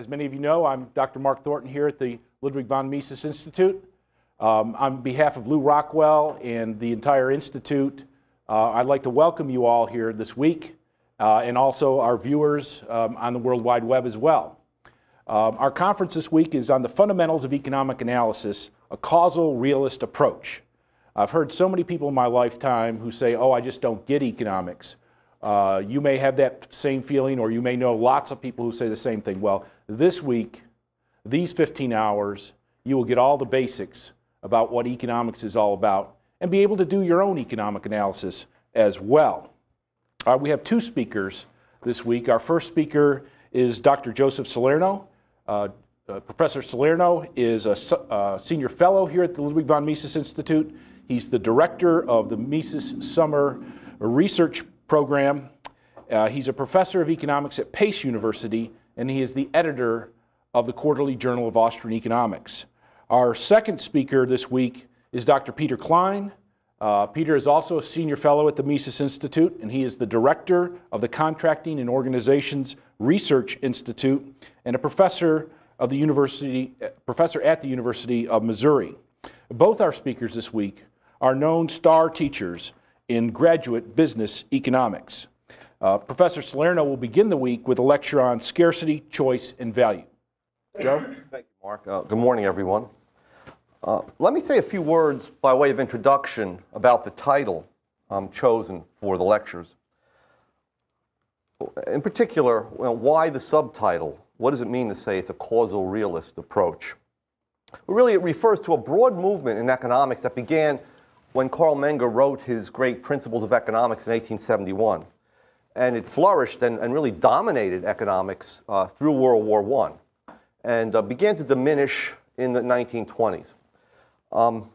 As many of you know, I'm Dr. Mark Thornton here at the Ludwig von Mises Institute. Um, on behalf of Lew Rockwell and the entire Institute, uh, I'd like to welcome you all here this week uh, and also our viewers um, on the World Wide Web as well. Um, our conference this week is on the fundamentals of economic analysis, a causal realist approach. I've heard so many people in my lifetime who say, oh, I just don't get economics. Uh, you may have that same feeling, or you may know lots of people who say the same thing. Well, this week, these 15 hours, you will get all the basics about what economics is all about and be able to do your own economic analysis as well. We have two speakers this week. Our first speaker is Dr. Joseph Salerno. Uh, uh, Professor Salerno is a uh, senior fellow here at the Ludwig von Mises Institute. He's the director of the Mises Summer Research Program. Uh, he's a professor of economics at Pace University, and he is the editor of the Quarterly Journal of Austrian Economics. Our second speaker this week is Dr. Peter Klein. Uh, Peter is also a senior fellow at the Mises Institute, and he is the director of the Contracting and Organizations Research Institute and a professor of the university, professor at the University of Missouri. Both our speakers this week are known star teachers in graduate business economics. Uh, Professor Salerno will begin the week with a lecture on scarcity, choice, and value. Joe? Thank you, Mark. Uh, good morning, everyone. Uh, let me say a few words by way of introduction about the title um, chosen for the lectures. In particular, why the subtitle? What does it mean to say it's a causal realist approach? Well, really, it refers to a broad movement in economics that began when Carl Menger wrote his great Principles of Economics in 1871. And it flourished and, and really dominated economics uh, through World War I and uh, began to diminish in the 1920s. Um,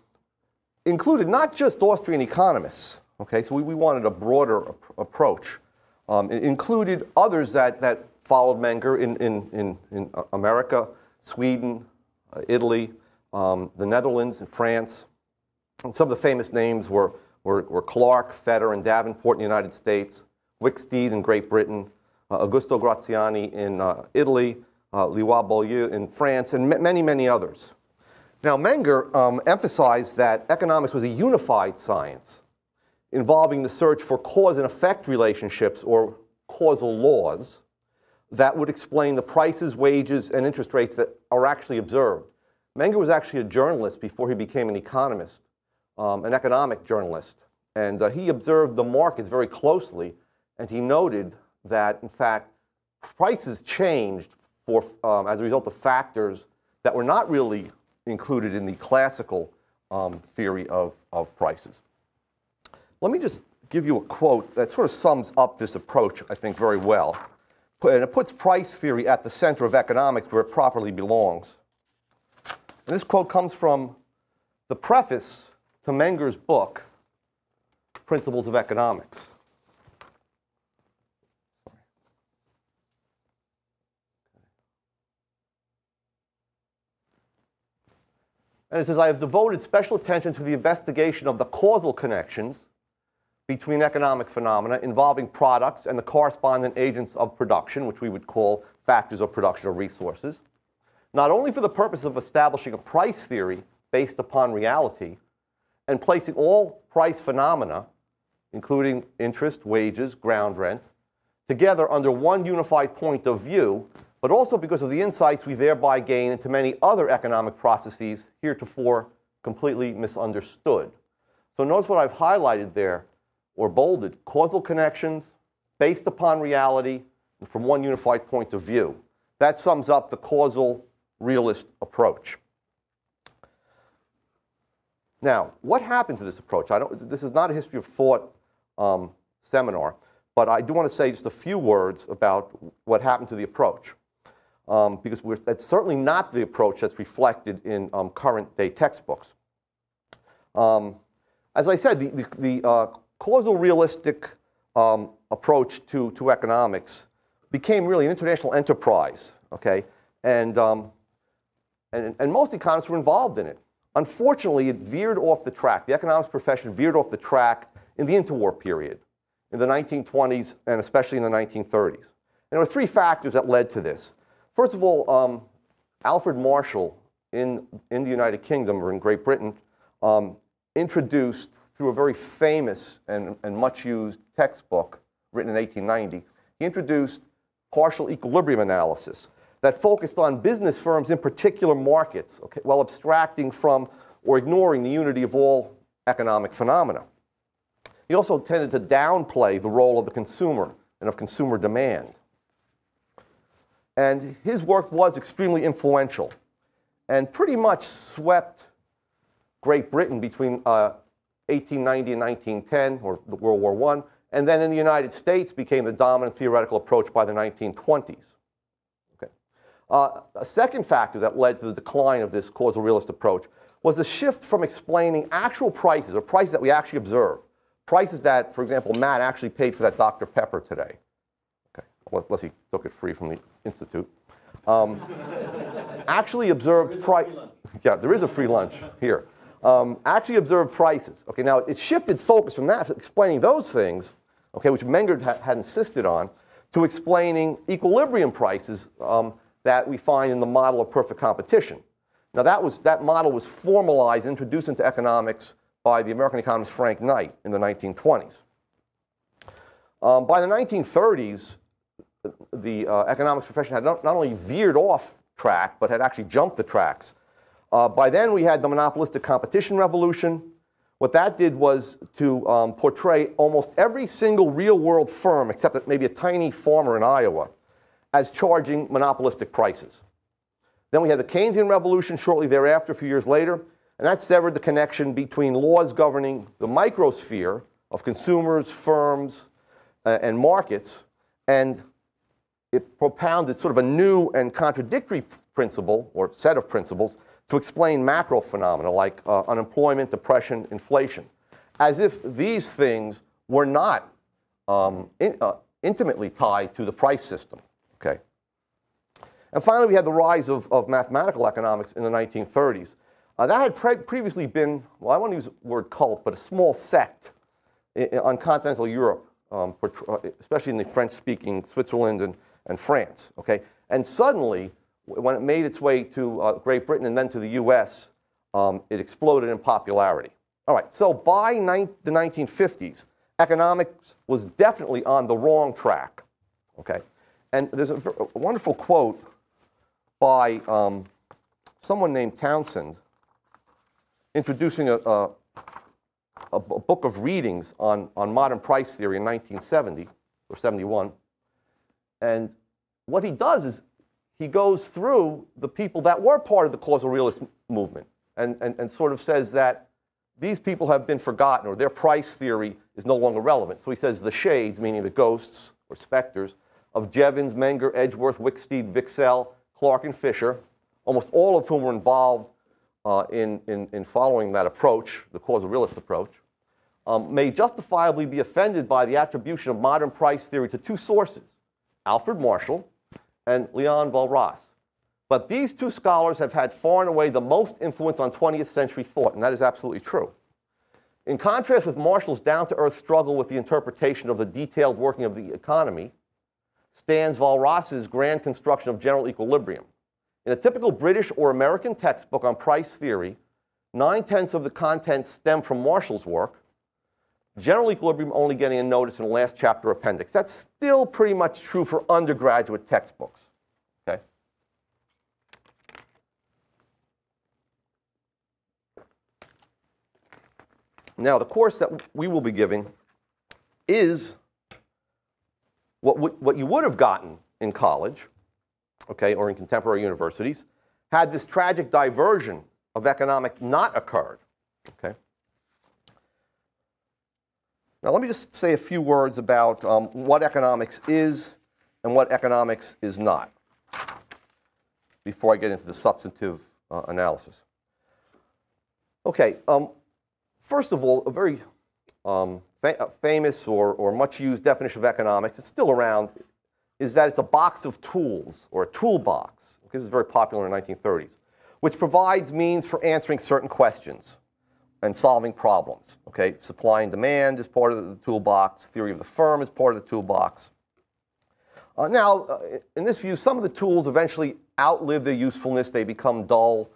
included not just Austrian economists, okay, so we, we wanted a broader ap approach. Um, it included others that, that followed Menger in, in, in, in America, Sweden, uh, Italy, um, the Netherlands, and France, and some of the famous names were, were, were Clark, Fetter, and Davenport in the United States, Wicksteed in Great Britain, uh, Augusto Graziani in uh, Italy, uh, Leroy-Beaulieu in France, and many, many others. Now, Menger um, emphasized that economics was a unified science involving the search for cause and effect relationships or causal laws that would explain the prices, wages, and interest rates that are actually observed. Menger was actually a journalist before he became an economist um, an economic journalist, and uh, he observed the markets very closely, and he noted that, in fact, prices changed for, um, as a result of factors that were not really included in the classical um, theory of, of prices. Let me just give you a quote that sort of sums up this approach, I think, very well. And it puts price theory at the center of economics where it properly belongs. And this quote comes from the preface to Menger's book, Principles of Economics. And it says, I have devoted special attention to the investigation of the causal connections between economic phenomena involving products and the correspondent agents of production, which we would call factors of production or resources, not only for the purpose of establishing a price theory based upon reality, and placing all price phenomena, including interest, wages, ground rent, together under one unified point of view, but also because of the insights we thereby gain into many other economic processes heretofore completely misunderstood. So notice what I've highlighted there, or bolded, causal connections based upon reality from one unified point of view. That sums up the causal realist approach. Now, what happened to this approach? I don't, this is not a history of thought um, seminar, but I do want to say just a few words about what happened to the approach. Um, because that's certainly not the approach that's reflected in um, current day textbooks. Um, as I said, the, the, the uh, causal realistic um, approach to, to economics became really an international enterprise, okay? And, um, and, and most economists were involved in it. Unfortunately, it veered off the track. The economics profession veered off the track in the interwar period, in the 1920s and especially in the 1930s. And there were three factors that led to this. First of all, um, Alfred Marshall in, in the United Kingdom or in Great Britain um, introduced through a very famous and, and much used textbook written in 1890, he introduced partial equilibrium analysis that focused on business firms in particular markets, okay, while abstracting from or ignoring the unity of all economic phenomena. He also tended to downplay the role of the consumer and of consumer demand. And his work was extremely influential and pretty much swept Great Britain between uh, 1890 and 1910, or World War I, and then in the United States became the dominant theoretical approach by the 1920s. Okay. Uh, a second factor that led to the decline of this causal realist approach was a shift from explaining actual prices, or prices that we actually observe, prices that, for example, Matt actually paid for that Dr. Pepper today. Unless he took it free from the Institute. Um, actually observed price. Yeah, there is a free lunch here. Um, actually observed prices. Okay, now it shifted focus from that, explaining those things, okay, which Menger ha had insisted on, to explaining equilibrium prices um, that we find in the model of perfect competition. Now that, was, that model was formalized, introduced into economics by the American economist Frank Knight in the 1920s. Um, by the 1930s, the uh, economics profession had not, not, only veered off track, but had actually jumped the tracks. Uh, by then, we had the monopolistic competition revolution. What that did was to um, portray almost every single real world firm, except maybe a tiny farmer in Iowa, as charging monopolistic prices. Then we had the Keynesian revolution shortly thereafter, a few years later, and that severed the connection between laws governing the microsphere of consumers, firms, uh, and markets, and it propounded sort of a new and contradictory principle or set of principles to explain macro phenomena like uh, unemployment, depression, inflation, as if these things were not um, in, uh, intimately tied to the price system. Okay. And finally, we had the rise of, of mathematical economics in the 1930s. Uh, that had pre previously been, well, I want to use the word cult, but a small sect in, in, on continental Europe, um, uh, especially in the French-speaking Switzerland and, and France. Okay? And suddenly, when it made its way to uh, Great Britain and then to the US, um, it exploded in popularity. All right, so by the 1950s, economics was definitely on the wrong track. Okay? And there's a, a wonderful quote by um, someone named Townsend introducing a, a, a, book of readings on, on modern price theory in 1970 or 71. And what he does is he goes through the people that were part of the causal realist movement and, and, and sort of says that these people have been forgotten or their price theory is no longer relevant. So he says the shades, meaning the ghosts or specters, of Jevons, Menger, Edgeworth, Wicksteed, Wicksell, Clark, and Fisher, almost all of whom were involved uh, in, in, in, following that approach, the causal realist approach, um, may justifiably be offended by the attribution of modern price theory to two sources, Alfred Marshall and Leon Walras. But these two scholars have had far and away the most influence on 20th century thought, and that is absolutely true. In contrast with Marshall's down-to-earth struggle with the interpretation of the detailed working of the economy, stands Walras's grand construction of general equilibrium. In a typical British or American textbook on price theory, nine-tenths of the content stem from Marshall's work, general equilibrium only getting a notice in the last chapter appendix. That's still pretty much true for undergraduate textbooks. Okay? Now, the course that we will be giving is what, what you would have gotten in college okay, or in contemporary universities, had this tragic diversion of economics not occurred. Okay? Now, let me just say a few words about um, what economics is and what economics is not before I get into the substantive uh, analysis. Okay, um, first of all, a very um, fa famous or, or much used definition of economics, it's still around, is that it's a box of tools, or a toolbox, because it's very popular in the 1930s, which provides means for answering certain questions and solving problems. Okay, supply and demand is part of the toolbox, theory of the firm is part of the toolbox. Uh, now, uh, in this view, some of the tools eventually outlive their usefulness. They become dull,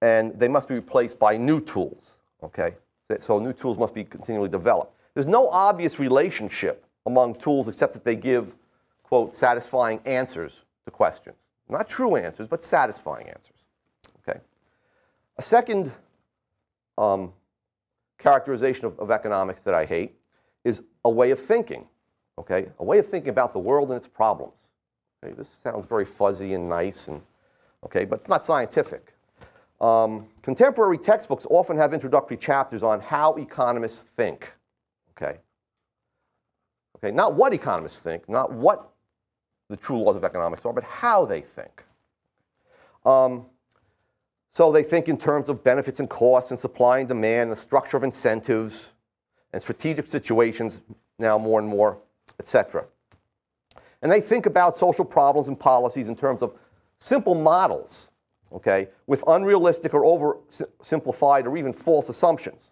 and they must be replaced by new tools. Okay, so new tools must be continually developed. There's no obvious relationship among tools except that they give, quote, satisfying answers to questions. Not true answers, but satisfying answers. Okay. A second um, characterization of, of economics that I hate is a way of thinking. Okay, a way of thinking about the world and its problems. Okay, this sounds very fuzzy and nice, and okay, but it's not scientific. Um, contemporary textbooks often have introductory chapters on how economists think. Okay, okay, not what economists think, not what the true laws of economics are, but how they think. Um, so they think in terms of benefits and costs and supply and demand, the structure of incentives and strategic situations now more and more, etc. And they think about social problems and policies in terms of simple models, okay, with unrealistic or oversimplified or even false assumptions,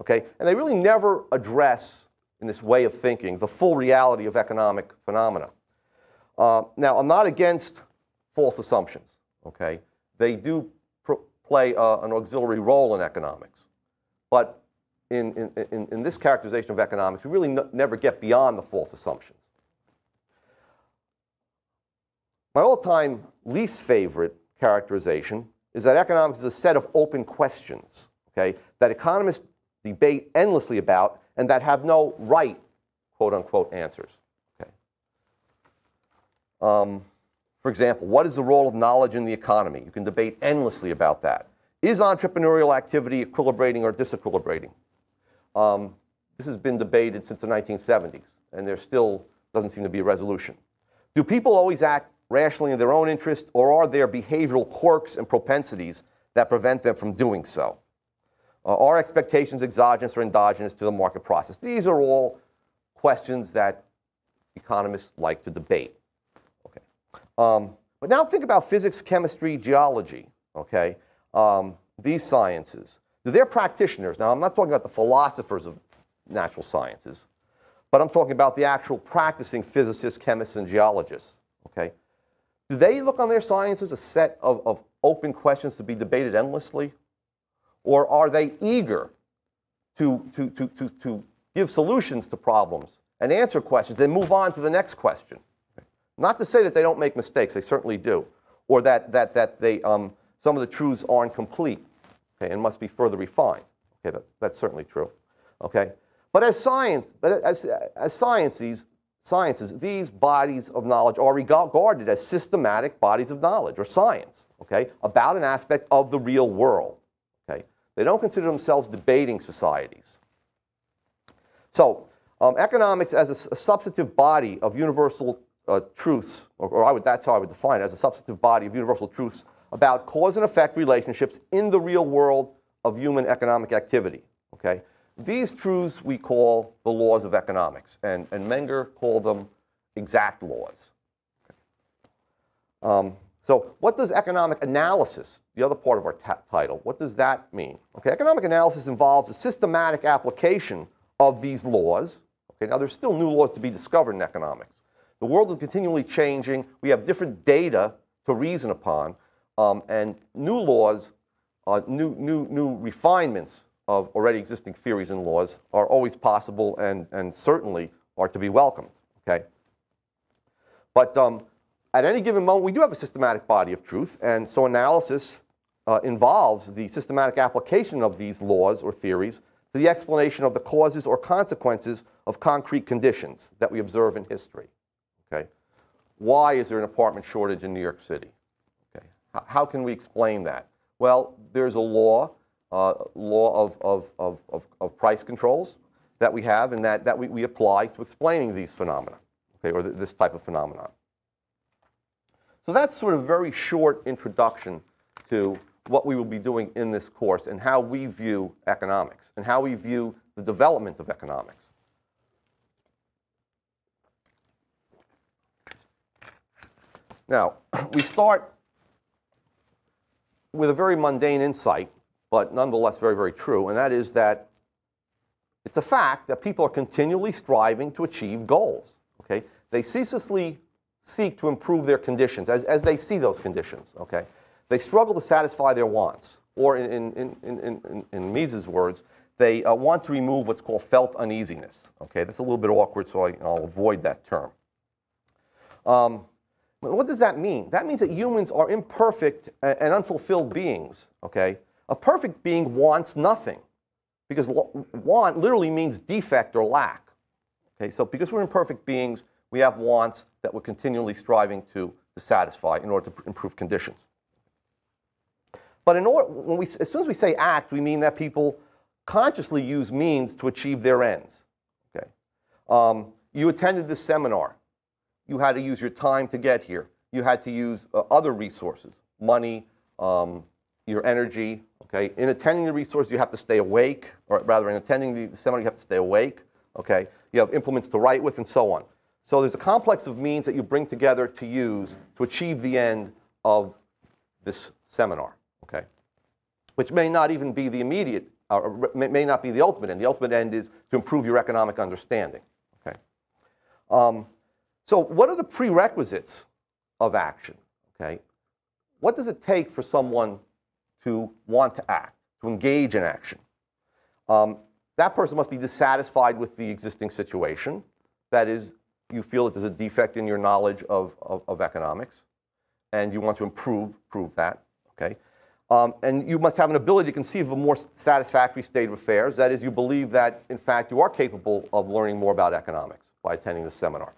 okay? And they really never address, in this way of thinking, the full reality of economic phenomena. Uh, now, I'm not against false assumptions, okay? They do play uh, an auxiliary role in economics. But in, in, in, this characterization of economics, we really never get beyond the false assumptions. My all-time least favorite characterization is that economics is a set of open questions, okay, that economists debate endlessly about and that have no right, quote unquote, answers. Okay. Um, for example, what is the role of knowledge in the economy? You can debate endlessly about that. Is entrepreneurial activity equilibrating or disequilibrating? Um, this has been debated since the 1970s, and there still doesn't seem to be a resolution. Do people always act rationally in their own interest, or are there behavioral quirks and propensities that prevent them from doing so? Uh, are expectations exogenous or endogenous to the market process? These are all questions that economists like to debate. Um, but now think about physics, chemistry, geology. Okay um, these sciences, they're practitioners. Now, I'm not talking about the philosophers of natural sciences, but I'm talking about the actual practicing physicists, chemists, and geologists. Okay? Do they look on their science as a set of, of open questions to be debated endlessly? Or are they eager to, to, to, to, to give solutions to problems and answer questions and move on to the next question? Not to say that they don't make mistakes, they certainly do, or that, that, that they um, some of the truths aren't complete okay, and must be further refined. Okay, that, that's certainly true. Okay, but as science, but as, as sciences, sciences, these bodies of knowledge are regarded as systematic bodies of knowledge or science. Okay, about an aspect of the real world. Okay, they don't consider themselves debating societies. So, um, economics as a, a, substantive body of universal uh, truths, or, or would, that's how I would define it, as a substantive body of universal truths about cause and effect relationships in the real world of human economic activity. Okay? These truths we call the laws of economics, and, and Menger called them exact laws. Um, so what does economic analysis, the other part of our title, what does that mean? Okay, economic analysis involves a systematic application of these laws. Okay, now there's still new laws to be discovered in economics. The world is continually changing. We have different data to reason upon. Um, and new laws, uh, new, new, new refinements of already existing theories and laws are always possible and, and certainly are to be welcomed. Okay? But um, at any given moment, we do have a systematic body of truth, and so analysis uh, involves the systematic application of these laws or theories to the explanation of the causes or consequences of concrete conditions that we observe in history. Okay? Why is there an apartment shortage in New York City? Okay. How can we explain that? Well, there's a law, uh, law of, of, of, of, of price controls that we have and that, that we, we apply to explaining these phenomena, okay, or th this type of phenomenon. So that's sort of a very short introduction to what we will be doing in this course and how we view economics and how we view the development of economics. Now, we start with a very mundane insight, but nonetheless very, very true, and that is that it's a fact that people are continually striving to achieve goals. Okay? They ceaselessly seek to improve their conditions as, as they see those conditions, okay? They struggle to satisfy their wants, or in, in, in, in, in, Mises' words, they uh, want to remove what's called felt uneasiness, okay? That's a little bit awkward, so I, will avoid that term. Um, what does that mean? That means that humans are imperfect and unfulfilled beings, okay? A perfect being wants nothing because want literally means defect or lack. Okay, so because we're imperfect beings, we have wants that we're continually striving to, to satisfy in order to improve conditions. But in order, when we, as soon as we say act, we mean that people consciously use means to achieve their ends. Okay? Um, you attended this seminar. You had to use your time to get here. You had to use uh, other resources, money, um, your energy. Okay? In attending the resource, you have to stay awake, or rather, in attending the seminar, you have to stay awake. Okay? You have implements to write with, and so on. So there's a complex of means that you bring together to use to achieve the end of this seminar Okay, which may not even be the immediate, or may not be the ultimate end. The ultimate end is to improve your economic understanding. Okay. Um, so what are the prerequisites of action? Okay. What does it take for someone to want to act, to engage in action? Um, that person must be dissatisfied with the existing situation. That is, you feel that there's a defect in your knowledge of, of, of economics, and you want to improve, prove that. Okay. Um, and you must have an ability to conceive of a more satisfactory state of affairs. That is, you believe that, in fact, you are capable of learning more about economics by attending the seminar.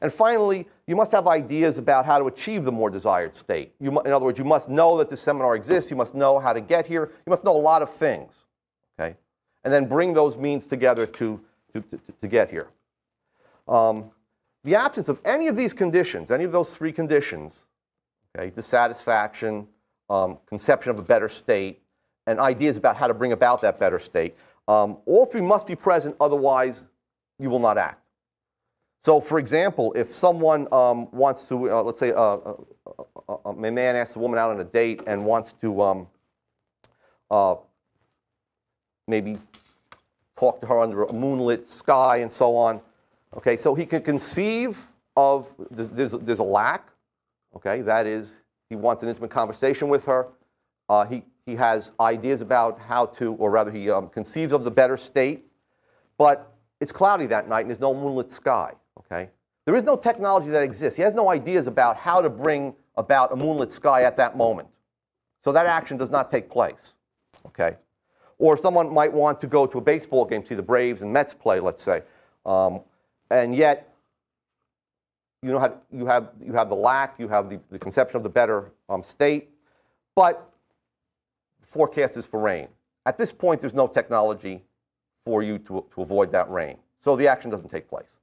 And finally, you must have ideas about how to achieve the more desired state. You, in other words, you must know that this seminar exists. You must know how to get here. You must know a lot of things. Okay? And then bring those means together to, to, to, to get here. Um, the absence of any of these conditions, any of those three conditions, okay, dissatisfaction, um, conception of a better state, and ideas about how to bring about that better state. Um, all three must be present, otherwise, you will not act. So, for example, if someone um, wants to, uh, let's say, uh, uh, uh, uh a man asks a woman out on a date and wants to um, uh, maybe talk to her under a moonlit sky and so on. Okay, so he can conceive of there's, there's, there's a lack. Okay, that is he wants an intimate conversation with her. He, he has ideas about how to, or rather, he um, conceives of the better state. But it's cloudy that night and there's no moonlit sky, okay? There is no technology that exists. He has no ideas about how to bring about a moonlit sky at that moment. So that action does not take place, okay? Or someone might want to go to a baseball game, see the Braves and Mets play, let's say, um, and yet you know how you have you have the lack, you have the, the conception of the better um, state, but the forecast is for rain. At this point, there's no technology for you to, to avoid that rain, so the action doesn't take place.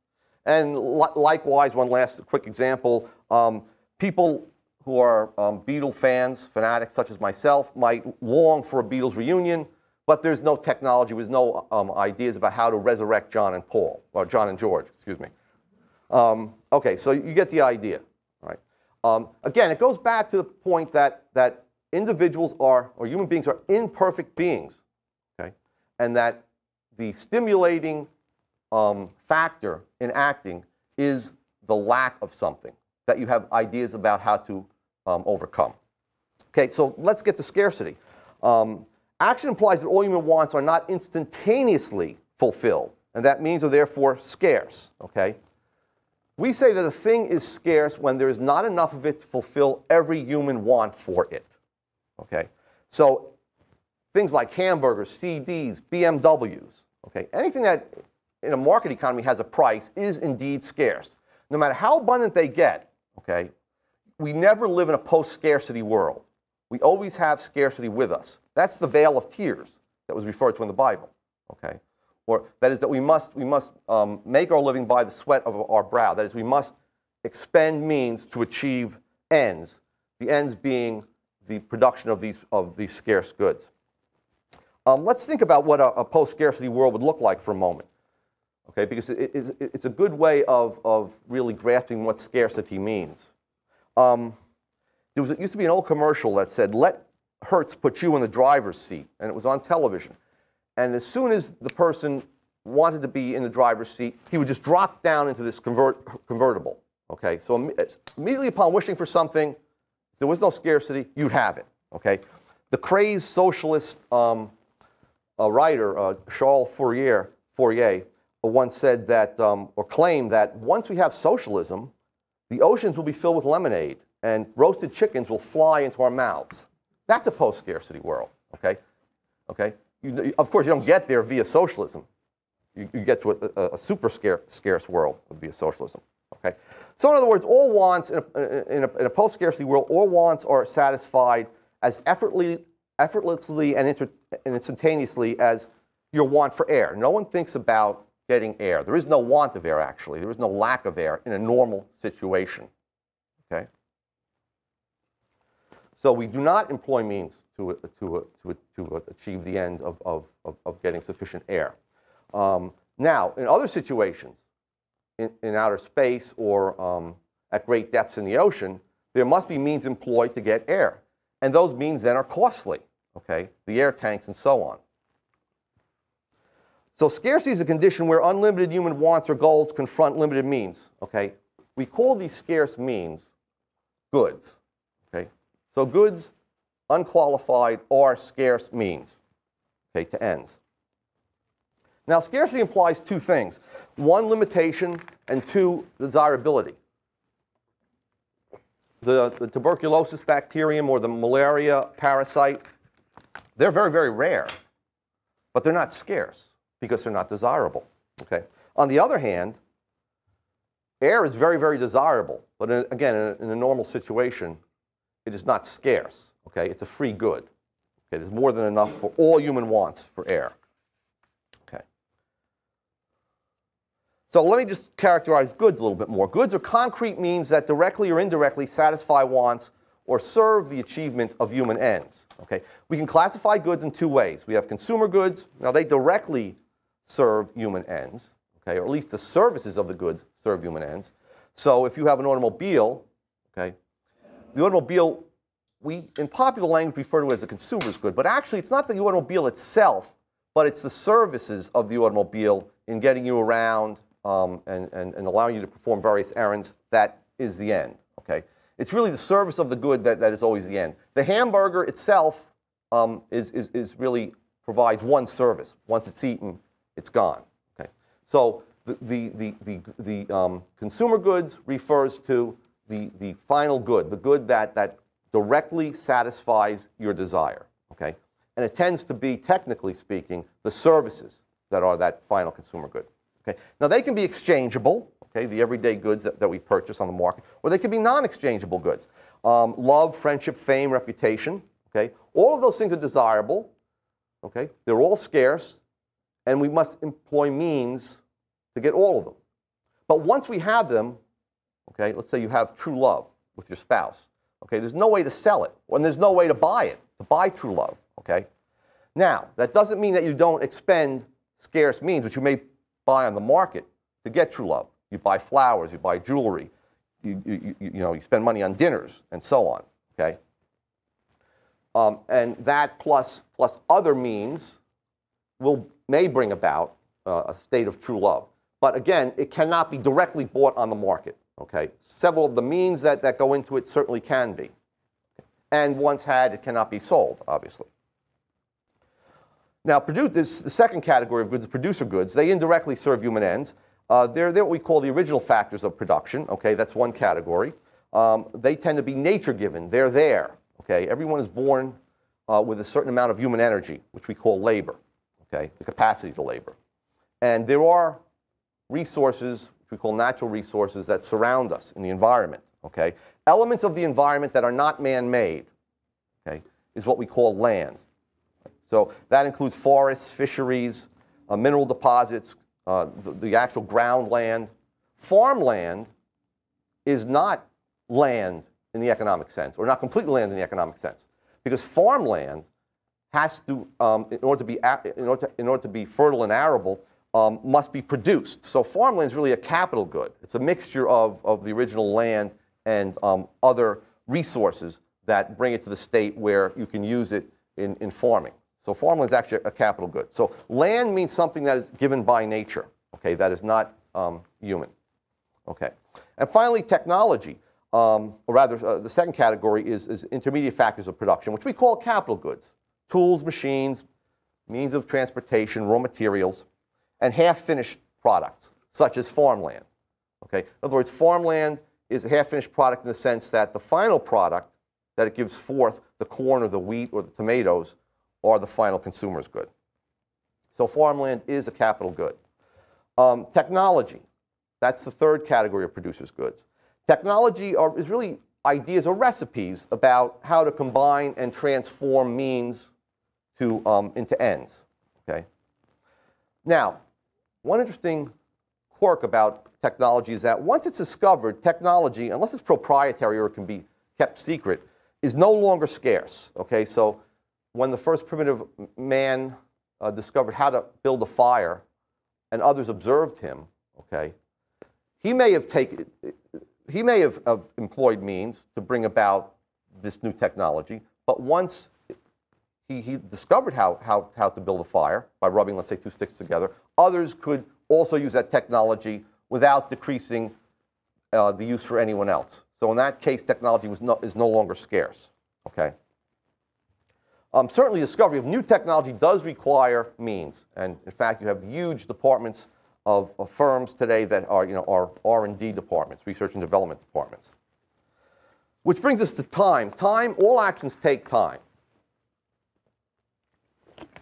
And li likewise, one last quick example: um, people who are um, Beatle fans, fanatics such as myself, might long for a Beatles reunion, but there's no technology, there's no um, ideas about how to resurrect John and Paul, or John and George, excuse me. Um, okay, so you get the idea, right? Um, again, it goes back to the point that, that individuals are, or human beings are imperfect beings, okay? And that the stimulating um, factor in acting is the lack of something that you have ideas about how to um, overcome. Okay, so let's get to scarcity. Um, action implies that all human wants are not instantaneously fulfilled, and that means are therefore scarce, okay? We say that a thing is scarce when there is not enough of it to fulfill every human want for it. Okay? So things like hamburgers, CDs, BMWs, okay? Anything that in a market economy has a price is indeed scarce. No matter how abundant they get, okay? We never live in a post-scarcity world. We always have scarcity with us. That's the vale of tears that was referred to in the Bible, okay? or that is that we must, we must um, make our living by the sweat of our brow. That is, we must expend means to achieve ends, the ends being the production of these, of these scarce goods. Um, let's think about what a, a post-scarcity world would look like for a moment, okay? Because it, it, it's a good way of, of really grasping what scarcity means. Um, there was, it used to be an old commercial that said, let Hertz put you in the driver's seat, and it was on television. And as soon as the person wanted to be in the driver's seat, he would just drop down into this convert, convertible. Okay, so imme- immediately upon wishing for something, there was no scarcity, you'd have it. Okay, the crazed socialist um, uh, writer uh, Charles Fourier, Fourier once said that, um, or claimed that once we have socialism, the oceans will be filled with lemonade and roasted chickens will fly into our mouths. That's a post-scarcity world. Okay, okay. You, of course, you don't get there via socialism. You, you get to a, a, a super scarce, scarce world via socialism. Okay. So in other words, all wants in a, a, a post-scarcity world, all wants are satisfied as effortlessly, effortlessly and, inter, and instantaneously as your want for air. No one thinks about getting air. There is no want of air, actually. There is no lack of air in a normal situation. Okay? So we do not employ means to, to, to, to achieve the end of, of, of getting sufficient air. Um, now, in other situations, in, in outer space or um, at great depths in the ocean, there must be means employed to get air. And those means then are costly, okay? The air tanks and so on. So scarcity is a condition where unlimited human wants or goals confront limited means, okay? We call these scarce means goods, okay? So goods, unqualified, are scarce means, okay, to ends. Now, scarcity implies two things. One, limitation, and two, desirability. The, the tuberculosis bacterium or the malaria parasite, they're very, very rare, but they're not scarce because they're not desirable. Okay. On the other hand, air is very, very desirable, but in, again, in a, in a, normal situation, it is not scarce. Okay, it's a free good. Okay, there's more than enough for all human wants for air. Okay. So let me just characterize goods a little bit more. Goods are concrete means that directly or indirectly satisfy wants or serve the achievement of human ends. Okay, we can classify goods in two ways. We have consumer goods. Now they directly serve human ends, okay, or at least the services of the goods serve human ends. So if you have an automobile, okay, the automobile, we in popular language refer to it as a consumer's good, but actually it's not the automobile itself, but it's the services of the automobile in getting you around um, and, and, and allowing you to perform various errands. That is the end, okay? It's really the service of the good that, that is always the end. The hamburger itself um, is, is, is really provides one service. Once it's eaten, it's gone. Okay? So the, the, the, the, the um, consumer goods refers to the, the final good, the good that, that directly satisfies your desire. Okay? And it tends to be, technically speaking, the services that are that final consumer good. Okay? Now, they can be exchangeable, okay, the everyday goods that, that we purchase on the market, or they can be non-exchangeable goods. Um, love, friendship, fame, reputation, okay? All of those things are desirable, okay? They're all scarce, and we must employ means to get all of them. But once we have them, okay, let's say you have true love with your spouse, okay, there's no way to sell it, and there's no way to buy it, to buy true love, okay? Now, that doesn't mean that you don't expend scarce means, which you may buy on the market to get true love. You buy flowers, you buy jewelry, you, you, you, you know, you spend money on dinners, and so on, okay? Um, and that plus, plus other means will may bring about uh, a state of true love. But again, it cannot be directly bought on the market. Okay, several of the means that, that go into it certainly can be. And once had, it cannot be sold, obviously. Now, this, the second category of goods, producer goods, they indirectly serve human ends. Uh, they're, they're what we call the original factors of production. Okay, that's one category. Um, they tend to be nature-given. They're there. Okay, everyone is born uh, with a certain amount of human energy, which we call labor okay, the capacity to labor. And there are resources, which we call natural resources, that surround us in the environment, okay? Elements of the environment that are not man-made, okay, is what we call land. So that includes forests, fisheries, uh, mineral deposits, uh, the, the actual ground land. Farmland is not land in the economic sense, or not completely land in the economic sense, because farmland has to, um, in, order to be, in, order to, in order to be fertile and arable, um, must be produced. So farmland is really a capital good. It's a mixture of, of the original land and um, other resources that bring it to the state where you can use it in, in farming. So farmland is actually a capital good. So land means something that is given by nature, okay, that is not um, human. Okay. And finally, technology. Um, or rather, uh, the second category is, is intermediate factors of production, which we call capital goods tools, machines, means of transportation, raw materials, and half finished products, such as farmland. Okay? In other words, farmland is a half finished product in the sense that the final product that it gives forth, the corn or the wheat or the tomatoes, are the final consumer's good. So farmland is a capital good. Um, technology, that's the third category of producers' goods. Technology are, is really ideas or recipes about how to combine and transform means to, um, into ends. Okay? Now, one interesting quirk about technology is that once it's discovered, technology, unless it's proprietary or it can be kept secret, is no longer scarce. Okay, so when the first primitive man uh, discovered how to build a fire, and others observed him, okay, he may have taken, he may have, have employed means to bring about this new technology, but once he, he discovered how, how, how to build a fire by rubbing, let's say, two sticks together, others could also use that technology without decreasing uh, the use for anyone else. So in that case, technology was no, is no longer scarce. Okay. Um, certainly, discovery of new technology does require means, and in fact, you have huge departments of, of firms today that are, you know, are R&D departments, research and development departments. Which brings us to time. Time, all actions take time.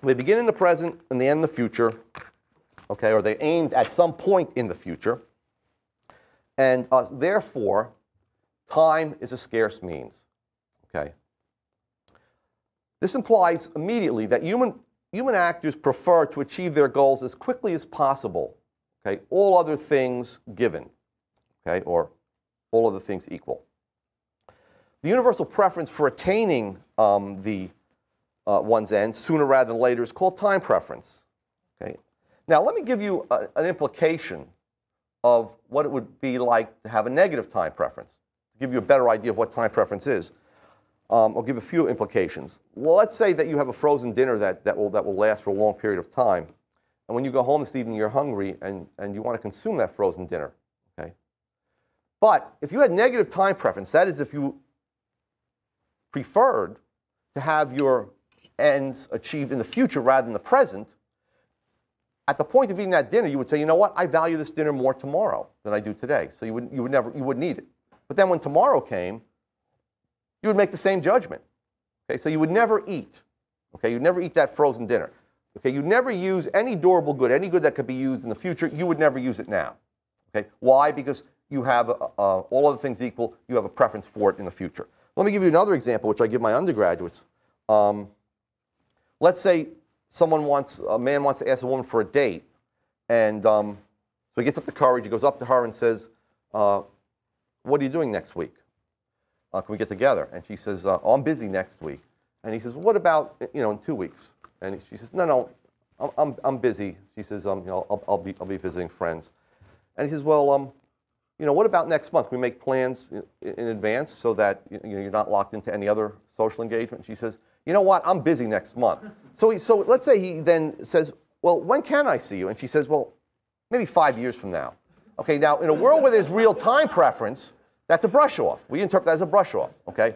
They begin in the present and they end in the future, okay, or they aimed at some point in the future. And uh, therefore, time is a scarce means, okay? This implies immediately that human, human actors prefer to achieve their goals as quickly as possible, okay, all other things given, okay, or all other things equal. The universal preference for attaining um, the uh, one's end sooner rather than later is called time preference. Okay? Now, let me give you a, an implication of what it would be like to have a negative time preference, to give you a better idea of what time preference is. Um, I'll give a few implications. Well, let's say that you have a frozen dinner that, that, will, that will last for a long period of time. And when you go home this evening, you're hungry and, and you want to consume that frozen dinner. Okay? But if you had negative time preference, that is, if you preferred to have your ends achieved in the future rather than the present, at the point of eating that dinner, you would say, you know what, I value this dinner more tomorrow than I do today. So you would, you would never, you wouldn't eat it. But then when tomorrow came, you would make the same judgment. Okay, so you would never eat. Okay, you'd never eat that frozen dinner. Okay, you'd never use any durable good, any good that could be used in the future, you would never use it now. Okay, why? Because you have, uh, uh, all other things equal, you have a preference for it in the future. Let me give you another example, which I give my undergraduates. Um, let's say someone wants, a man wants to ask a woman for a date, and um, so he gets up the courage, he goes up to her and says, uh, what are you doing next week? Uh, can we get together? And she says, uh, oh, I'm busy next week. And he says, well, what about, you know, in two weeks? And she says, no, no, I'm, I'm, busy. She says, um, you know, I'll, I'll, be, I'll be visiting friends. And he says, well, um, you know, what about next month? Can we make plans in, in advance so that you know, you're not locked into any other social engagement? She says, you know what, I'm busy next month. So, he, so let's say he then says, well, when can I see you? And she says, well, maybe five years from now. Okay, now in a world where there's real time preference, that's a brush off. We interpret that as a brush off, okay?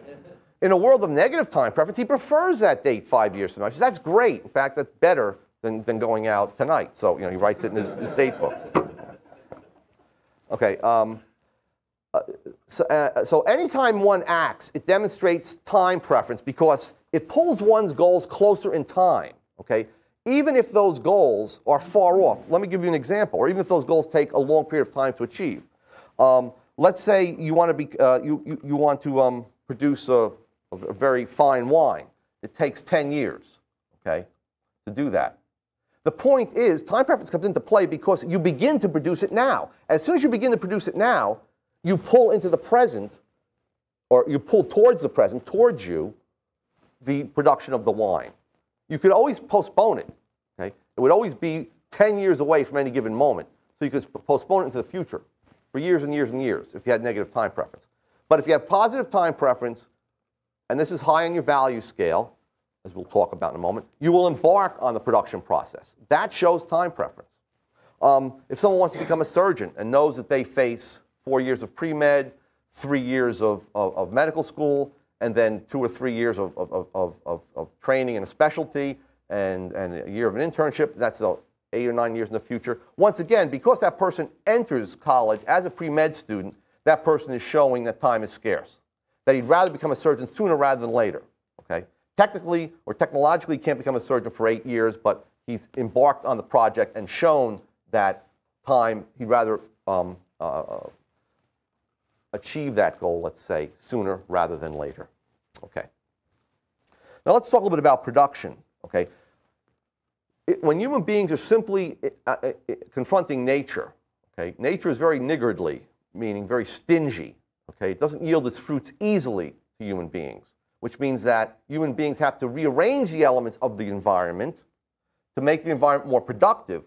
In a world of negative time preference, he prefers that date five years from now. Says, that's great. In fact, that's better than, than going out tonight. So, you know, he writes it in his, his date book. Okay, um, uh, so, uh, so anytime one acts, it demonstrates time preference because it pulls one's goals closer in time, okay? Even if those goals are far off. Let me give you an example, or even if those goals take a long period of time to achieve. Um, let's say you want to, be, uh, you, you, you, want to um, produce a, a very fine wine. It takes 10 years, okay, to do that. The point is, time preference comes into play because you begin to produce it now. As soon as you begin to produce it now, you pull into the present, or you pull towards the present, towards you, the production of the wine. You could always postpone it. Okay? It would always be 10 years away from any given moment. So you could postpone it into the future for years and years and years if you had negative time preference. But if you have positive time preference, and this is high on your value scale, as we'll talk about in a moment, you will embark on the production process. That shows time preference. Um, if someone wants to become a surgeon and knows that they face four years of pre-med, three years of, of, of medical school, and then two or three years of, of, of, of, of training in a specialty, and, and a year of an internship. That's the eight or nine years in the future. Once again, because that person enters college as a pre-med student, that person is showing that time is scarce, that he'd rather become a surgeon sooner rather than later. Okay? Technically or technologically, he can't become a surgeon for eight years, but he's embarked on the project and shown that time he'd rather um, uh, achieve that goal, let's say, sooner rather than later. Okay. Now let's talk a little bit about production. Okay. It, when human beings are simply uh, uh, uh, confronting nature, okay, nature is very niggardly, meaning very stingy. Okay, it doesn't yield its fruits easily to human beings, which means that human beings have to rearrange the elements of the environment to make the environment more productive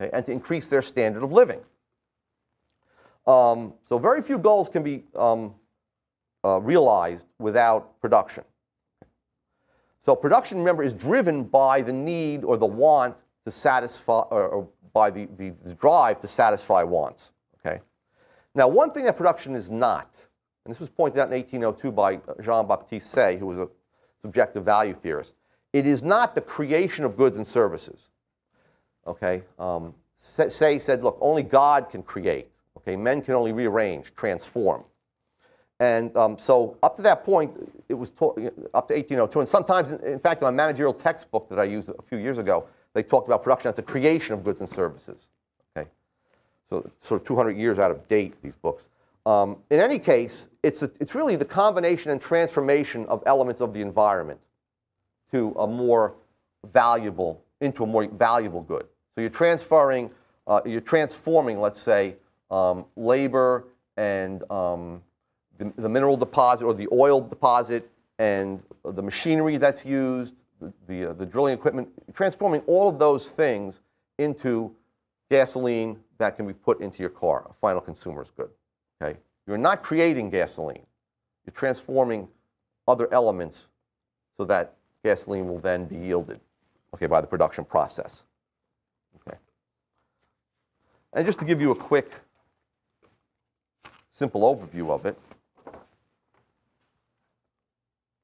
okay, and to increase their standard of living. Um, so very few goals can be um, uh, realized without production. So production, remember, is driven by the need or the want to satisfy, or, or by the, the, the, drive to satisfy wants. Okay. Now, one thing that production is not, and this was pointed out in 1802 by Jean-Baptiste Say, who was a subjective value theorist, it is not the creation of goods and services. Okay. Um, Say said, look, only God can create. Okay, men can only rearrange, transform. And um, so up to that point, it was up to 1802. And sometimes, in fact, in my managerial textbook that I used a few years ago, they talked about production as the creation of goods and services. Okay, so sort of 200 years out of date, these books. Um, in any case, it's, a, it's really the combination and transformation of elements of the environment to a more valuable, into a more valuable good. So you're transferring, uh, you're transforming, let's say, um, labor and um, the, the, mineral deposit or the oil deposit and the machinery that's used, the, the, uh, the drilling equipment, transforming all of those things into gasoline that can be put into your car, a final consumer's good. Okay? You're not creating gasoline. You're transforming other elements so that gasoline will then be yielded okay, by the production process. Okay. And just to give you a quick simple overview of it.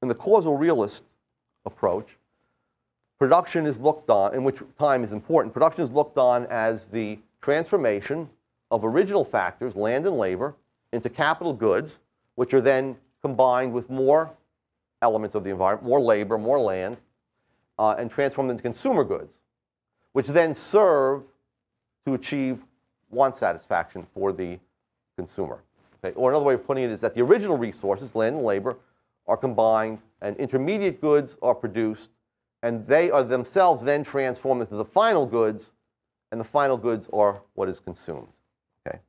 In the causal realist approach, production is looked on, in which time is important, production is looked on as the transformation of original factors, land and labor, into capital goods, which are then combined with more elements of the environment, more labor, more land, uh, and transformed into consumer goods, which then serve to achieve want satisfaction for the consumer. Or another way of putting it is that the original resources, land and labor, are combined and intermediate goods are produced and they are themselves then transformed into the final goods and the final goods are what is consumed. Okay?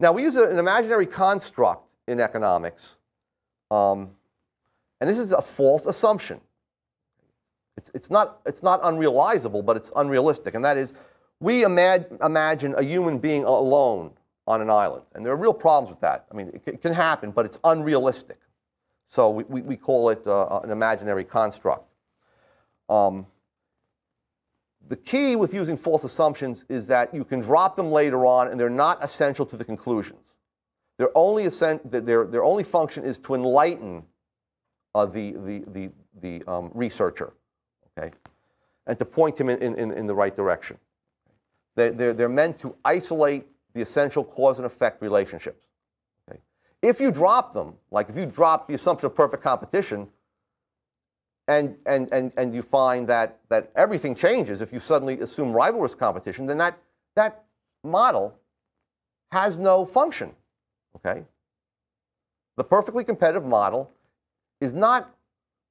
Now we use an imaginary construct in economics um, and this is a false assumption. It's, it's, not, it's not unrealizable, but it's unrealistic. And that is we imag imagine a human being alone on an island, and there are real problems with that. I mean, it, can happen, but it's unrealistic. So we, we, we call it uh, uh, an imaginary construct. Um, the key with using false assumptions is that you can drop them later on, and they're not essential to the conclusions. Their only, their, their only function is to enlighten uh, the, the, the, the um, researcher, okay, and to point him in, in, in the right direction. They're, they're, they're meant to isolate the essential cause and effect relationships. Okay? If you drop them, like if you drop the assumption of perfect competition, and, and, and, and you find that, that everything changes if you suddenly assume rivalrous competition, then that, that model has no function. Okay? The perfectly competitive model is not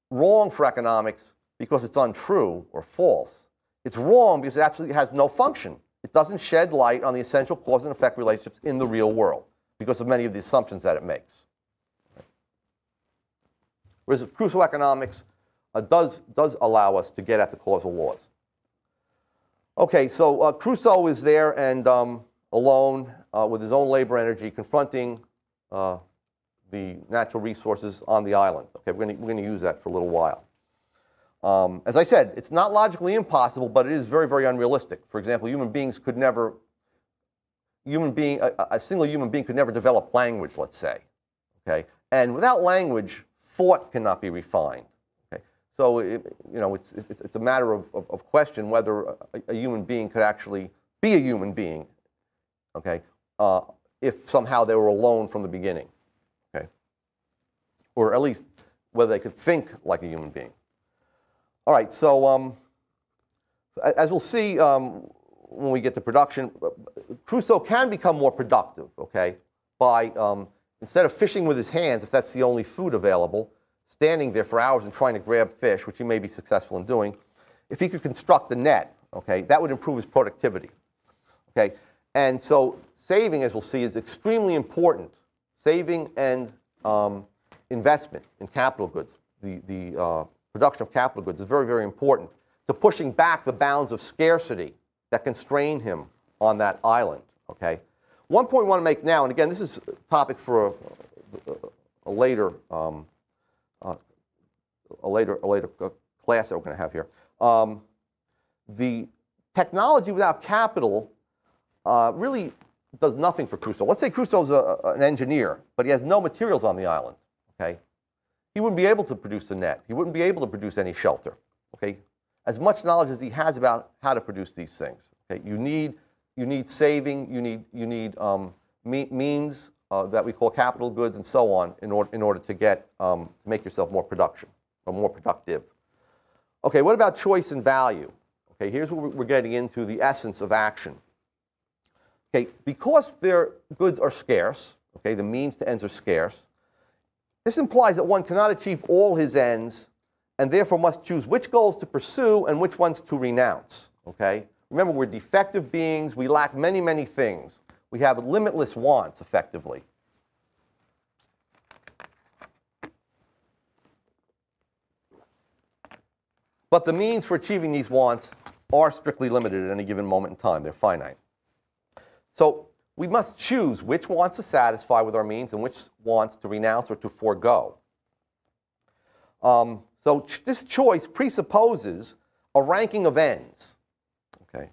wrong for economics because it's untrue or false. It's wrong because it absolutely has no function. It doesn't shed light on the essential cause and effect relationships in the real world because of many of the assumptions that it makes. Whereas Crusoe economics uh, does, does allow us to get at the causal laws. Okay, so uh, Crusoe is there and um, alone uh, with his own labor energy confronting uh, the natural resources on the island. Okay, we're going to use that for a little while. Um, as I said, it's not logically impossible, but it is very, very unrealistic. For example, human beings could never human being, a, a single human being could never develop language, let's say. Okay? And without language, thought cannot be refined. Okay? So, it, you know, it's, it's, it's a matter of, of, of question whether a, a, human being could actually be a human being, okay, uh, if somehow they were alone from the beginning, okay? Or at least whether they could think like a human being. All right, so um, as we'll see um, when we get to production, Crusoe can become more productive, okay, by um, instead of fishing with his hands, if that's the only food available, standing there for hours and trying to grab fish, which he may be successful in doing, if he could construct a net, okay, that would improve his productivity. Okay, and so saving, as we'll see, is extremely important. Saving and um, investment in capital goods, the, the uh, production of capital goods is very, very important to pushing back the bounds of scarcity that constrain him on that island. Okay. One point I want to make now, and again, this is a topic for a, a, later, um, uh, a later, a later class that we're going to have here. Um, the technology without capital uh, really does nothing for Crusoe. Let's say Crusoe's a, an engineer, but he has no materials on the island. Okay, he wouldn't be able to produce a net. He wouldn't be able to produce any shelter. Okay, as much knowledge as he has about how to produce these things. Okay, you need you need saving, you need, you need um, me means uh, that we call capital goods and so on in, or in order to get, um, make yourself more production or more productive. Okay, what about choice and value? Okay, here's what we're getting into the essence of action. Okay, because their goods are scarce, okay, the means to ends are scarce, this implies that one cannot achieve all his ends and therefore must choose which goals to pursue and which ones to renounce, okay? Remember, we're defective beings. We lack many, many things. We have limitless wants, effectively. But the means for achieving these wants are strictly limited at any given moment in time. They're finite. So we must choose which wants to satisfy with our means and which wants to renounce or to forego. Um, so ch this choice presupposes a ranking of ends okay,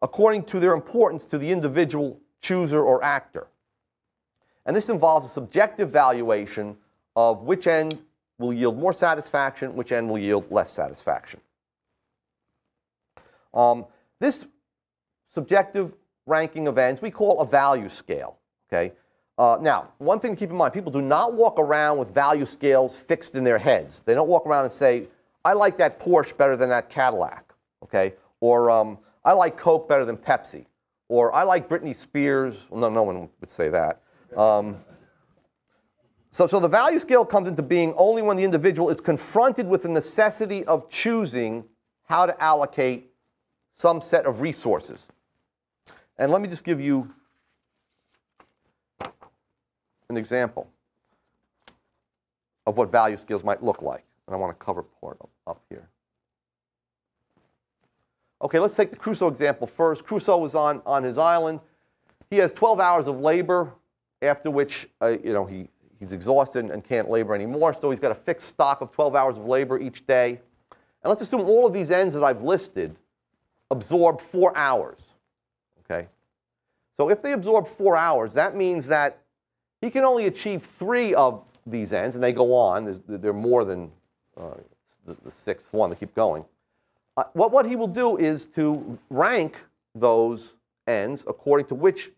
according to their importance to the individual chooser or actor. And this involves a subjective valuation of which end will yield more satisfaction, which end will yield less satisfaction. Um, this subjective ranking of ends we call a value scale. Okay. Uh, now, one thing to keep in mind: people do not walk around with value scales fixed in their heads. They don't walk around and say, "I like that Porsche better than that Cadillac," okay, or um, I like Coke better than Pepsi. Or I like Britney Spears. Well, no, no one would say that. Um, so, so the value scale comes into being only when the individual is confronted with the necessity of choosing how to allocate some set of resources. And let me just give you an example of what value scales might look like. And I want to cover part up here. Okay, let's take the Crusoe example first. Crusoe was on, on his island. He has 12 hours of labor, after which uh, you know, he, he's exhausted and can't labor anymore, so he's got a fixed stock of 12 hours of labor each day. And let's assume all of these ends that I've listed absorb four hours. So if they absorb four hours, that means that he can only achieve three of these ends, and they go on. They're more than uh, the, the sixth one. They keep going. Uh, what, what he will do is to rank those ends according to which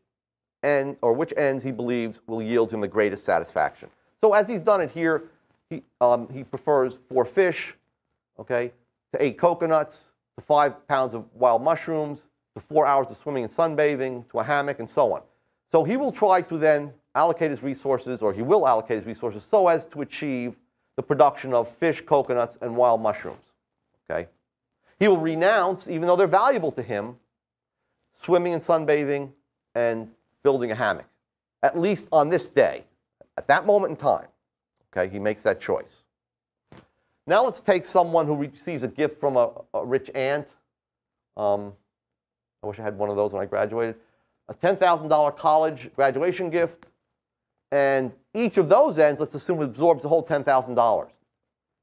end or which ends he believes will yield him the greatest satisfaction. So as he's done it here, he, um, he prefers four fish, okay, to eight coconuts, to five pounds of wild mushrooms, to four hours of swimming and sunbathing, to a hammock, and so on. So he will try to then allocate his resources, or he will allocate his resources so as to achieve the production of fish, coconuts, and wild mushrooms. Okay? He will renounce, even though they're valuable to him, swimming and sunbathing and building a hammock, at least on this day, at that moment in time. Okay, he makes that choice. Now let's take someone who receives a gift from a, a rich aunt. Um, I wish I had one of those when I graduated. A $10,000 college graduation gift. And each of those ends, let's assume, absorbs the whole $10,000.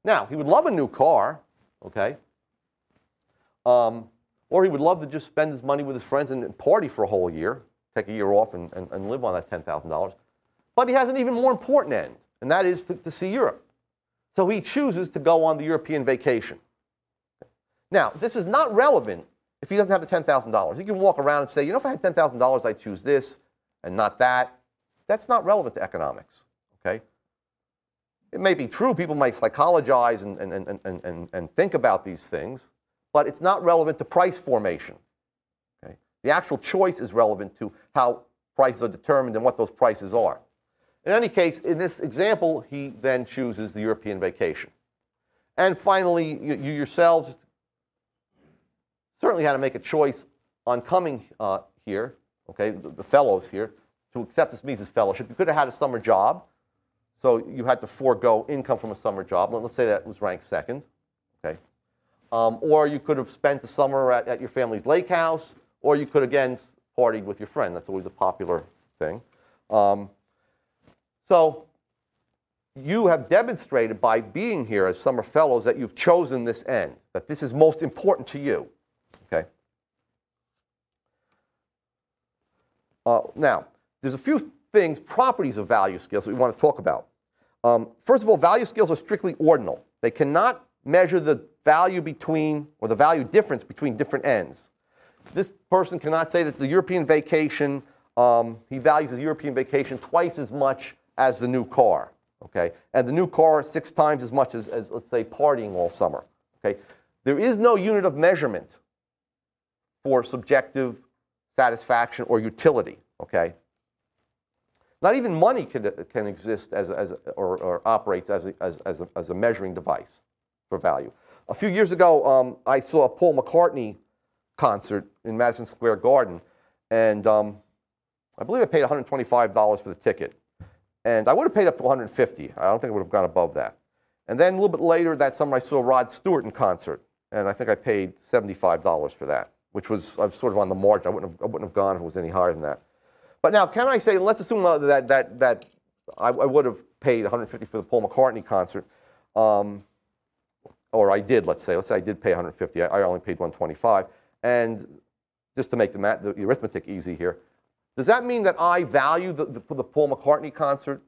Now, he would love a new car, okay? Um, or he would love to just spend his money with his friends and party for a whole year. take a year off and, and, and live on that $10,000. But he has an even more important end, and that is to, to see Europe. So he chooses to go on the European vacation. Now, this is not relevant if he doesn't have the $10,000. He can walk around and say, you know, if I had $10,000, I'd choose this and not that. That's not relevant to economics, okay? It may be true, people might psychologize and, and, and, and, and, and think about these things, but it's not relevant to price formation. Okay? The actual choice is relevant to how prices are determined and what those prices are. In any case, in this example, he then chooses the European vacation. And finally, you, you yourselves certainly had to make a choice on coming uh, here, okay, the, the, fellows here, to accept this Mises Fellowship. You could have had a summer job, so you had to forego income from a summer job. Let's say that was ranked second, okay. Um, or you could have spent the summer at, at your family's lake house, or you could, again, partied with your friend. That's always a popular thing. Um, so you have demonstrated by being here as summer fellows that you've chosen this end, that this is most important to you. Okay. Uh, now, there's a few things, properties of value scales that we want to talk about. Um, first of all, value scales are strictly ordinal. They cannot measure the value between, or the value difference between different ends. This person cannot say that the European vacation, um, he values the European vacation twice as much as the new car, okay? And the new car six times as much as, as let's say, partying all summer, okay? There is no unit of measurement for subjective satisfaction or utility, okay? Not even money can, can exist as, as or, or operates as a, as, as, a, as a measuring device for value. A few years ago, um, I saw a Paul McCartney concert in Madison Square Garden, and um, I believe I paid $125 for the ticket. And I would have paid up to 150. I don't think I would have gone above that. And then a little bit later that summer, I saw Rod Stewart in concert, and I think I paid $75 for that which was I was sort of on the margin. I wouldn't have, I wouldn't have gone if it was any higher than that. But now, can I say, let's assume that, that, that I, I would have paid 150 for the Paul McCartney concert, um, or I did, let's say. Let's say I did pay 150. I, I only paid 125. And just to make the, math, the arithmetic easy here, does that mean that I value the, the, the Paul McCartney concert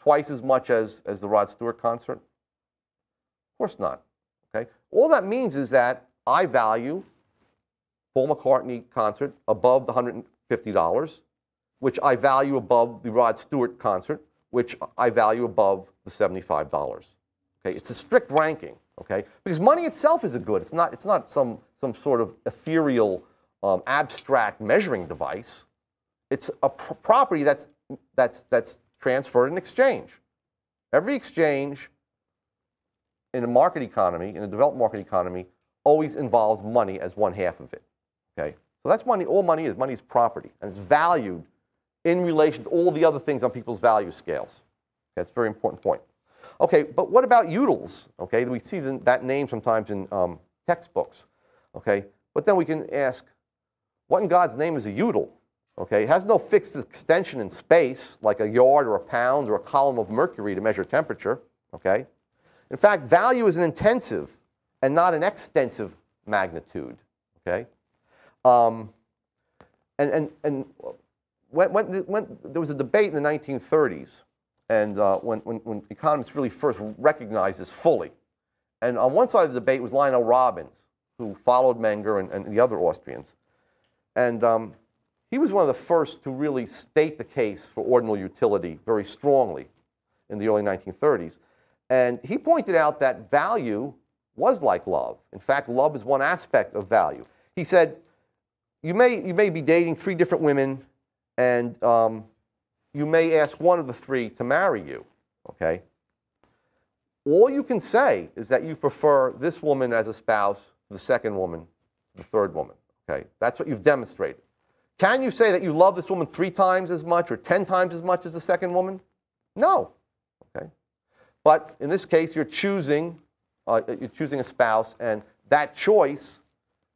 twice as much as, as the Rod Stewart concert? Of course not. Okay? All that means is that I value Paul McCartney concert above the $150, which I value above the Rod Stewart concert, which I value above the $75. Okay, it's a strict ranking, okay? Because money itself is a good. It's not, it's not some, some sort of ethereal, um, abstract measuring device. It's a pr property that's, that's, that's transferred in exchange. Every exchange in a market economy, in a developed market economy, always involves money as one half of it. Okay? So that's money, all money is. Money is property, and it's valued in relation to all the other things on people's value scales. That's a very important point. Okay, but what about utils? Okay, we see the, that name sometimes in um, textbooks. Okay, but then we can ask, what in God's name is a util? Okay, it has no fixed extension in space, like a yard or a pound or a column of mercury to measure temperature. Okay, in fact, value is an intensive and not an extensive magnitude. Okay, um, and and, and when, when, when, there was a debate in the 1930s, and uh, when, when, when, economists really first recognized this fully. And on one side of the debate was Lionel Robbins, who followed Menger and, and the other Austrians. And um, he was one of the first to really state the case for ordinal utility very strongly in the early 1930s. And he pointed out that value was like love. In fact, love is one aspect of value. He said, you may, you may be dating three different women, and um, you may ask one of the three to marry you, okay? All you can say is that you prefer this woman as a spouse the second woman, the third woman, okay? That's what you've demonstrated. Can you say that you love this woman three times as much or 10 times as much as the second woman? No, okay? But in this case, you're choosing, uh, you're choosing a spouse, and that choice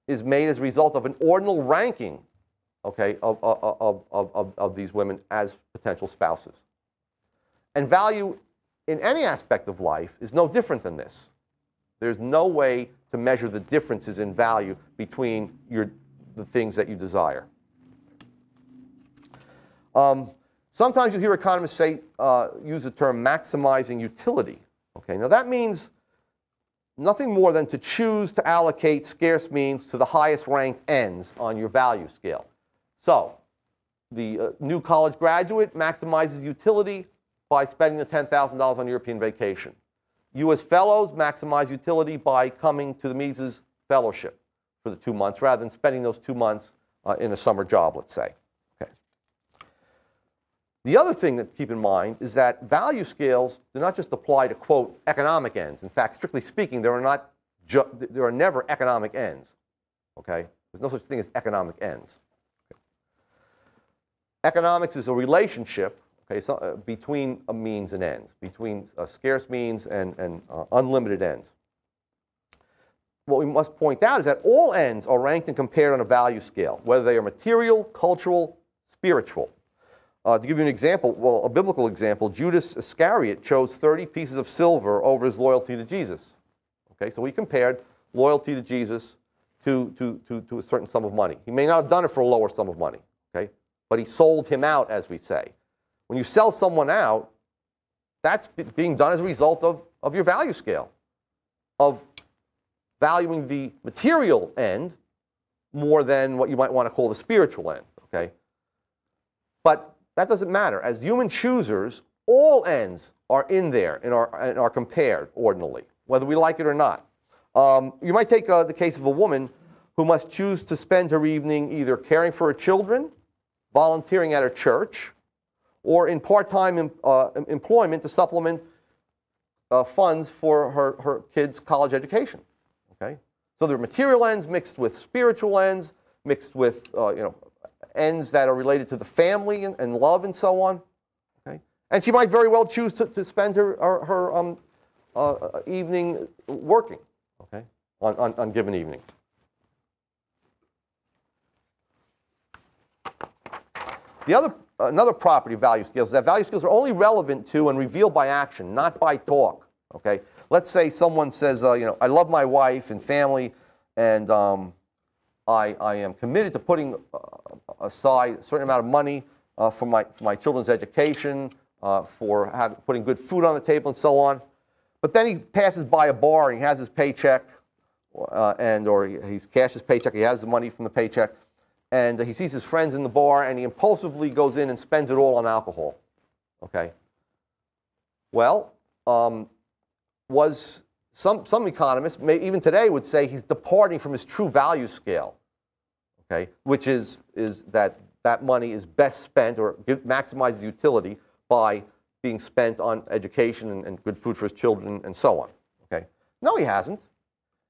is made as a result of an ordinal ranking okay, of, of, of, of, these women as potential spouses. And value in any aspect of life is no different than this. There's no way to measure the differences in value between your, the things that you desire. Um, sometimes you hear economists say, uh, use the term maximizing utility. Okay, now that means nothing more than to choose to allocate scarce means to the highest ranked ends on your value scale. So, the uh, new college graduate maximizes utility by spending the $10,000 on European vacation. As fellows maximize utility by coming to the Mises Fellowship for the two months rather than spending those two months uh, in a summer job, let's say. The other thing that keep in mind is that value scales do not just apply to, quote, economic ends. In fact, strictly speaking, there are, not there are never economic ends. Okay? There's no such thing as economic ends. Okay. Economics is a relationship okay, so, uh, between a means and ends, between uh, scarce means and, and uh, unlimited ends what we must point out is that all ends are ranked and compared on a value scale, whether they are material, cultural, spiritual. Uh, to give you an example, well, a biblical example, Judas Iscariot chose 30 pieces of silver over his loyalty to Jesus. Okay, so we compared loyalty to Jesus to, to, to, to a certain sum of money. He may not have done it for a lower sum of money, okay, but he sold him out, as we say. When you sell someone out, that's being done as a result of, of your value scale, of valuing the material end more than what you might want to call the spiritual end, okay? But that doesn't matter. As human choosers, all ends are in there and are, and are compared ordinarily, whether we like it or not. Um, you might take uh, the case of a woman who must choose to spend her evening either caring for her children, volunteering at her church, or in part-time uh, employment to supplement uh, funds for her, her kids' college education. Okay? So there are material ends mixed with spiritual ends, mixed with uh, you know, ends that are related to the family and, and, love and so on. Okay? And she might very well choose to, to spend her, her, her um, uh, evening working okay? on, on, on given evenings. The other, another property of value scales is that value scales are only relevant to and revealed by action, not by talk. Okay? let's say someone says, uh, you know, I love my wife and family, and um, I, I am committed to putting uh, aside a certain amount of money uh, for, my, for my children's education, uh, for have, putting good food on the table, and so on. But then he passes by a bar and he has his paycheck, uh, and or he, he's cashed his paycheck. He has the money from the paycheck, and he sees his friends in the bar, and he impulsively goes in and spends it all on alcohol. Okay. Well, um, was some, some economists, may, even today, would say he's departing from his true value scale, okay, which is, is that that money is best spent or maximizes utility by being spent on education and, and good food for his children and so on. Okay? No, he hasn't.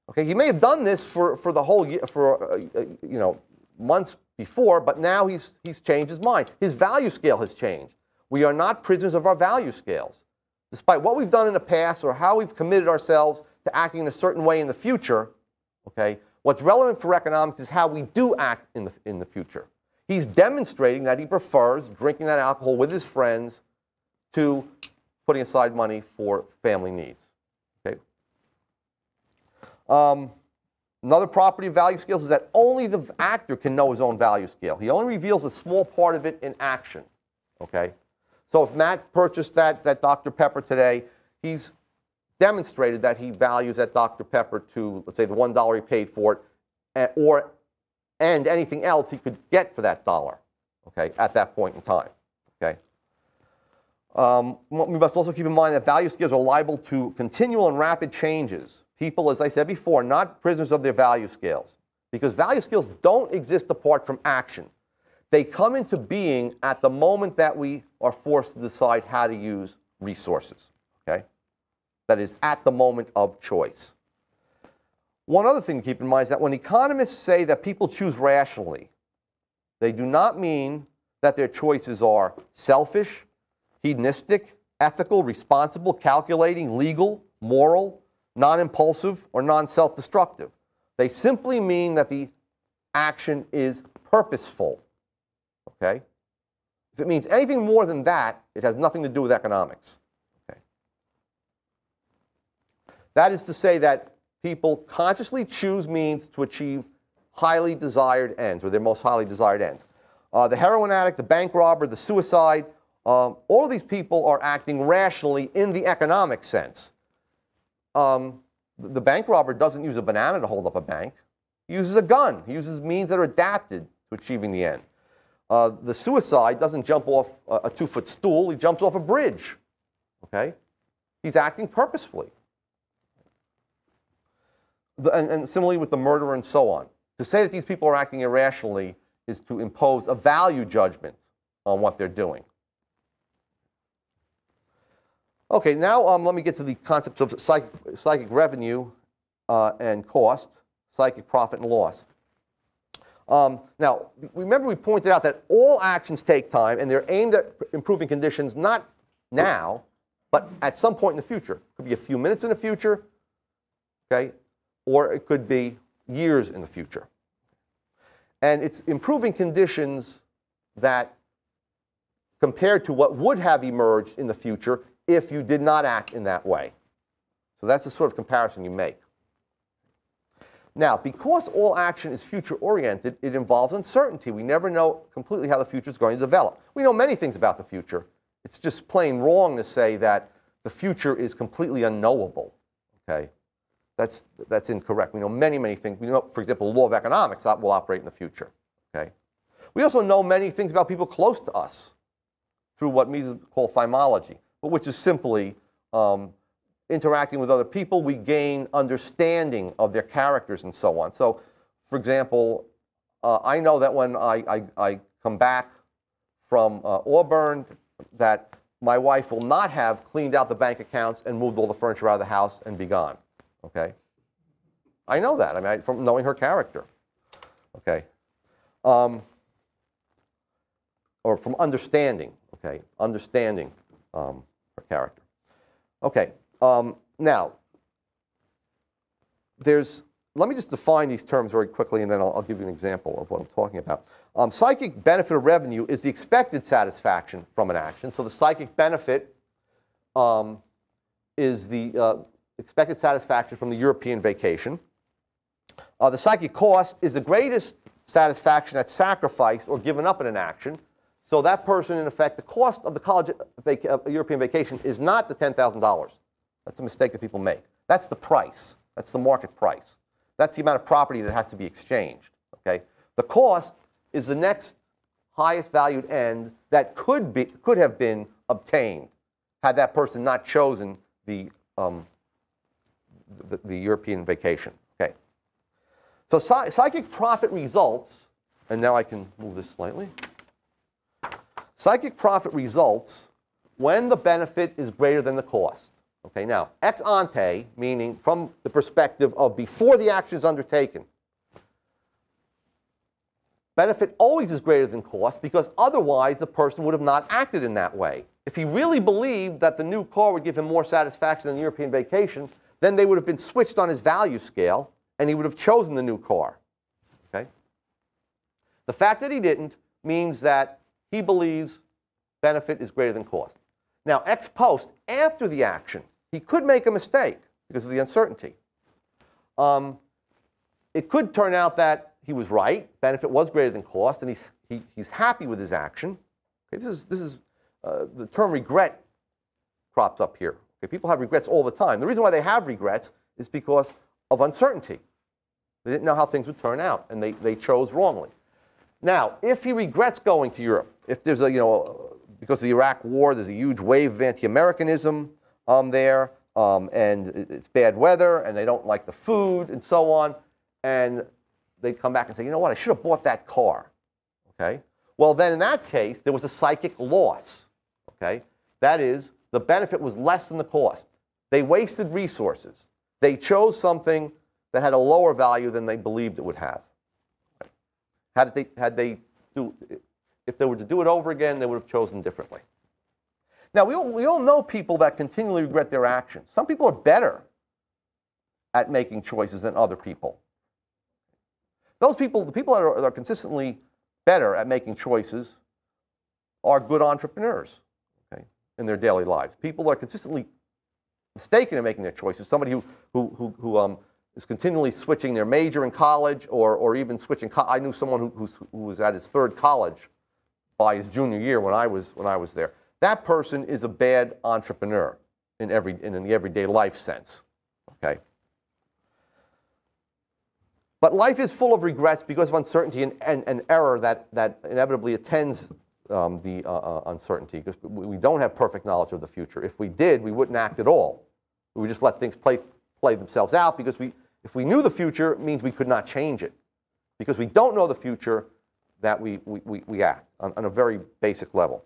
Okay, he may have done this for, for the whole year, for uh, uh, you know months before, but now he's, he's changed his mind. His value scale has changed. We are not prisoners of our value scales despite what we've done in the past or how we've committed ourselves to acting in a certain way in the future, okay, what's relevant for economics is how we do act in the, in the future. He's demonstrating that he prefers drinking that alcohol with his friends to putting aside money for family needs. Okay. Um, another property of value scales is that only the actor can know his own value scale. He only reveals a small part of it in action. Okay. So if Matt purchased that, that Dr. Pepper today, he's demonstrated that he values that Dr. Pepper to, let's say, the $1 he paid for it, or, and anything else he could get for that dollar, okay, at that point in time, okay? Um, we must also keep in mind that value scales are liable to continual and rapid changes. People, as I said before, not prisoners of their value scales because value scales don't exist apart from action. They come into being at the moment that we are forced to decide how to use resources. Okay? That is at the moment of choice. One other thing to keep in mind is that when economists say that people choose rationally, they do not mean that their choices are selfish, hedonistic, ethical, responsible, calculating, legal, moral, non impulsive, or non self destructive. They simply mean that the action is purposeful Okay? If it means anything more than that, it has nothing to do with economics. Okay? That is to say that people consciously choose means to achieve highly desired ends, or their most highly desired ends. Uh, the heroin addict, the bank robber, the suicide, um, all of these people are acting rationally in the economic sense. Um, the bank robber doesn't use a banana to hold up a bank. He uses a gun. He uses means that are adapted to achieving the end. Uh, the suicide doesn't jump off a, a two-foot stool. He jumps off a bridge. Okay? He's acting purposefully. The, and, and similarly with the murderer and so on. To say that these people are acting irrationally is to impose a value judgment on what they're doing. Okay, now um, let me get to the concepts of psychic, psychic revenue uh, and cost, psychic profit and loss. Um, now, remember we pointed out that all actions take time and they're aimed at improving conditions not now, but at some point in the future. It could be a few minutes in the future, okay, or it could be years in the future. And it's improving conditions that, compared to what would have emerged in the future, if you did not act in that way. So that's the sort of comparison you make. Now, because all action is future oriented, it involves uncertainty. We never know completely how the future is going to develop. We know many things about the future. It's just plain wrong to say that the future is completely unknowable. Okay? That's, that's incorrect. We know many, many things. We know, for example, the law of economics will operate in the future. Okay? We also know many things about people close to us through what Mises call thymology but which is simply um, interacting with other people. We gain understanding of their characters and so on. So, for example, uh, I know that when I, I, I come back from uh, Auburn, that my wife will not have cleaned out the bank accounts and moved all the furniture out of the house and be gone. Okay? I know that. I mean, I, from knowing her character. Okay? Um, or from understanding. Okay? Understanding. Um, for character. Okay, um, now, there's, let me just define these terms very quickly and then I'll, I'll give you an example of what I'm talking about. Um, psychic benefit of revenue is the expected satisfaction from an action. So the psychic benefit um, is the uh, expected satisfaction from the European vacation. Uh, the psychic cost is the greatest satisfaction that's sacrificed or given up in an action. So that person, in effect, the cost of the college vac uh, European vacation is not the $10,000. That's a mistake that people make. That's the price. That's the market price. That's the amount of property that has to be exchanged. Okay? The cost is the next highest valued end that could, be, could have been obtained had that person not chosen the, um, the, the, European vacation. Okay. So psychic profit results, and now I can move this slightly. Psychic profit results when the benefit is greater than the cost. Okay, now, ex ante, meaning from the perspective of before the action is undertaken, benefit always is greater than cost because otherwise the person would have not acted in that way. If he really believed that the new car would give him more satisfaction than the European vacation, then they would have been switched on his value scale and he would have chosen the new car. Okay? The fact that he didn't means that he believes benefit is greater than cost. Now, ex post, after the action, he could make a mistake because of the uncertainty. Um, it could turn out that he was right, benefit was greater than cost, and he's, he, he's happy with his action. Okay, this is, this is uh, the term regret crops up here. Okay, people have regrets all the time. The reason why they have regrets is because of uncertainty. They didn't know how things would turn out, and they, they chose wrongly. Now, if he regrets going to Europe, if there's a, you know, because of the Iraq War, there's a huge wave of anti-Americanism um, there, um, and it's bad weather, and they don't like the food, and so on, and they come back and say, you know what, I should have bought that car, okay? Well, then in that case, there was a psychic loss, okay? That is, the benefit was less than the cost. They wasted resources. They chose something that had a lower value than they believed it would have. Had they, had they do, if they were to do it over again, they would have chosen differently. Now, we all, we all know people that continually regret their actions. Some people are better at making choices than other people. Those people, the people that are, that are consistently better at making choices, are good entrepreneurs okay, in their daily lives. People are consistently mistaken in making their choices. Somebody who, who, who, who um, is continually switching their major in college or, or even switching. I knew someone who, who, who was at his third college by his junior year when I was, when I was there. That person is a bad entrepreneur in, every, in the everyday life sense. Okay? But life is full of regrets because of uncertainty and, and, and error that, that inevitably attends um, the uh, uh, uncertainty because we don't have perfect knowledge of the future. If we did, we wouldn't act at all. We would just let things play, play themselves out because we, if we knew the future, it means we could not change it. Because we don't know the future, that we, we, we, we act on, on a very basic level.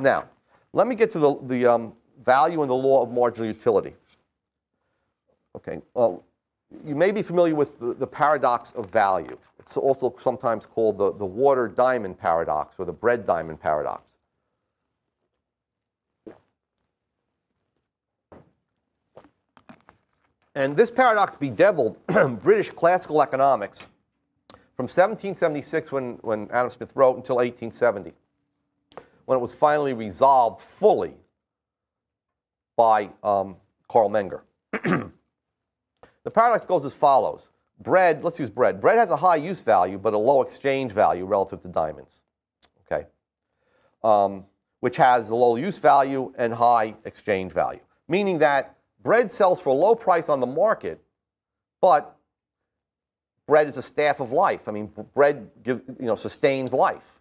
Now, let me get to the, the um, value and the law of marginal utility. Okay, well, you may be familiar with the, the, paradox of value. It's also sometimes called the, the water diamond paradox or the bread diamond paradox. And this paradox bedeviled British classical economics from 1776, when, when Adam Smith wrote, until 1870, when it was finally resolved fully by um, Carl Menger. The paradox goes as follows. Bread, let's use bread. Bread has a high use value, but a low exchange value relative to diamonds, okay? Um, which has a low use value and high exchange value. Meaning that bread sells for a low price on the market, but bread is a staff of life. I mean, bread give, you know, sustains life.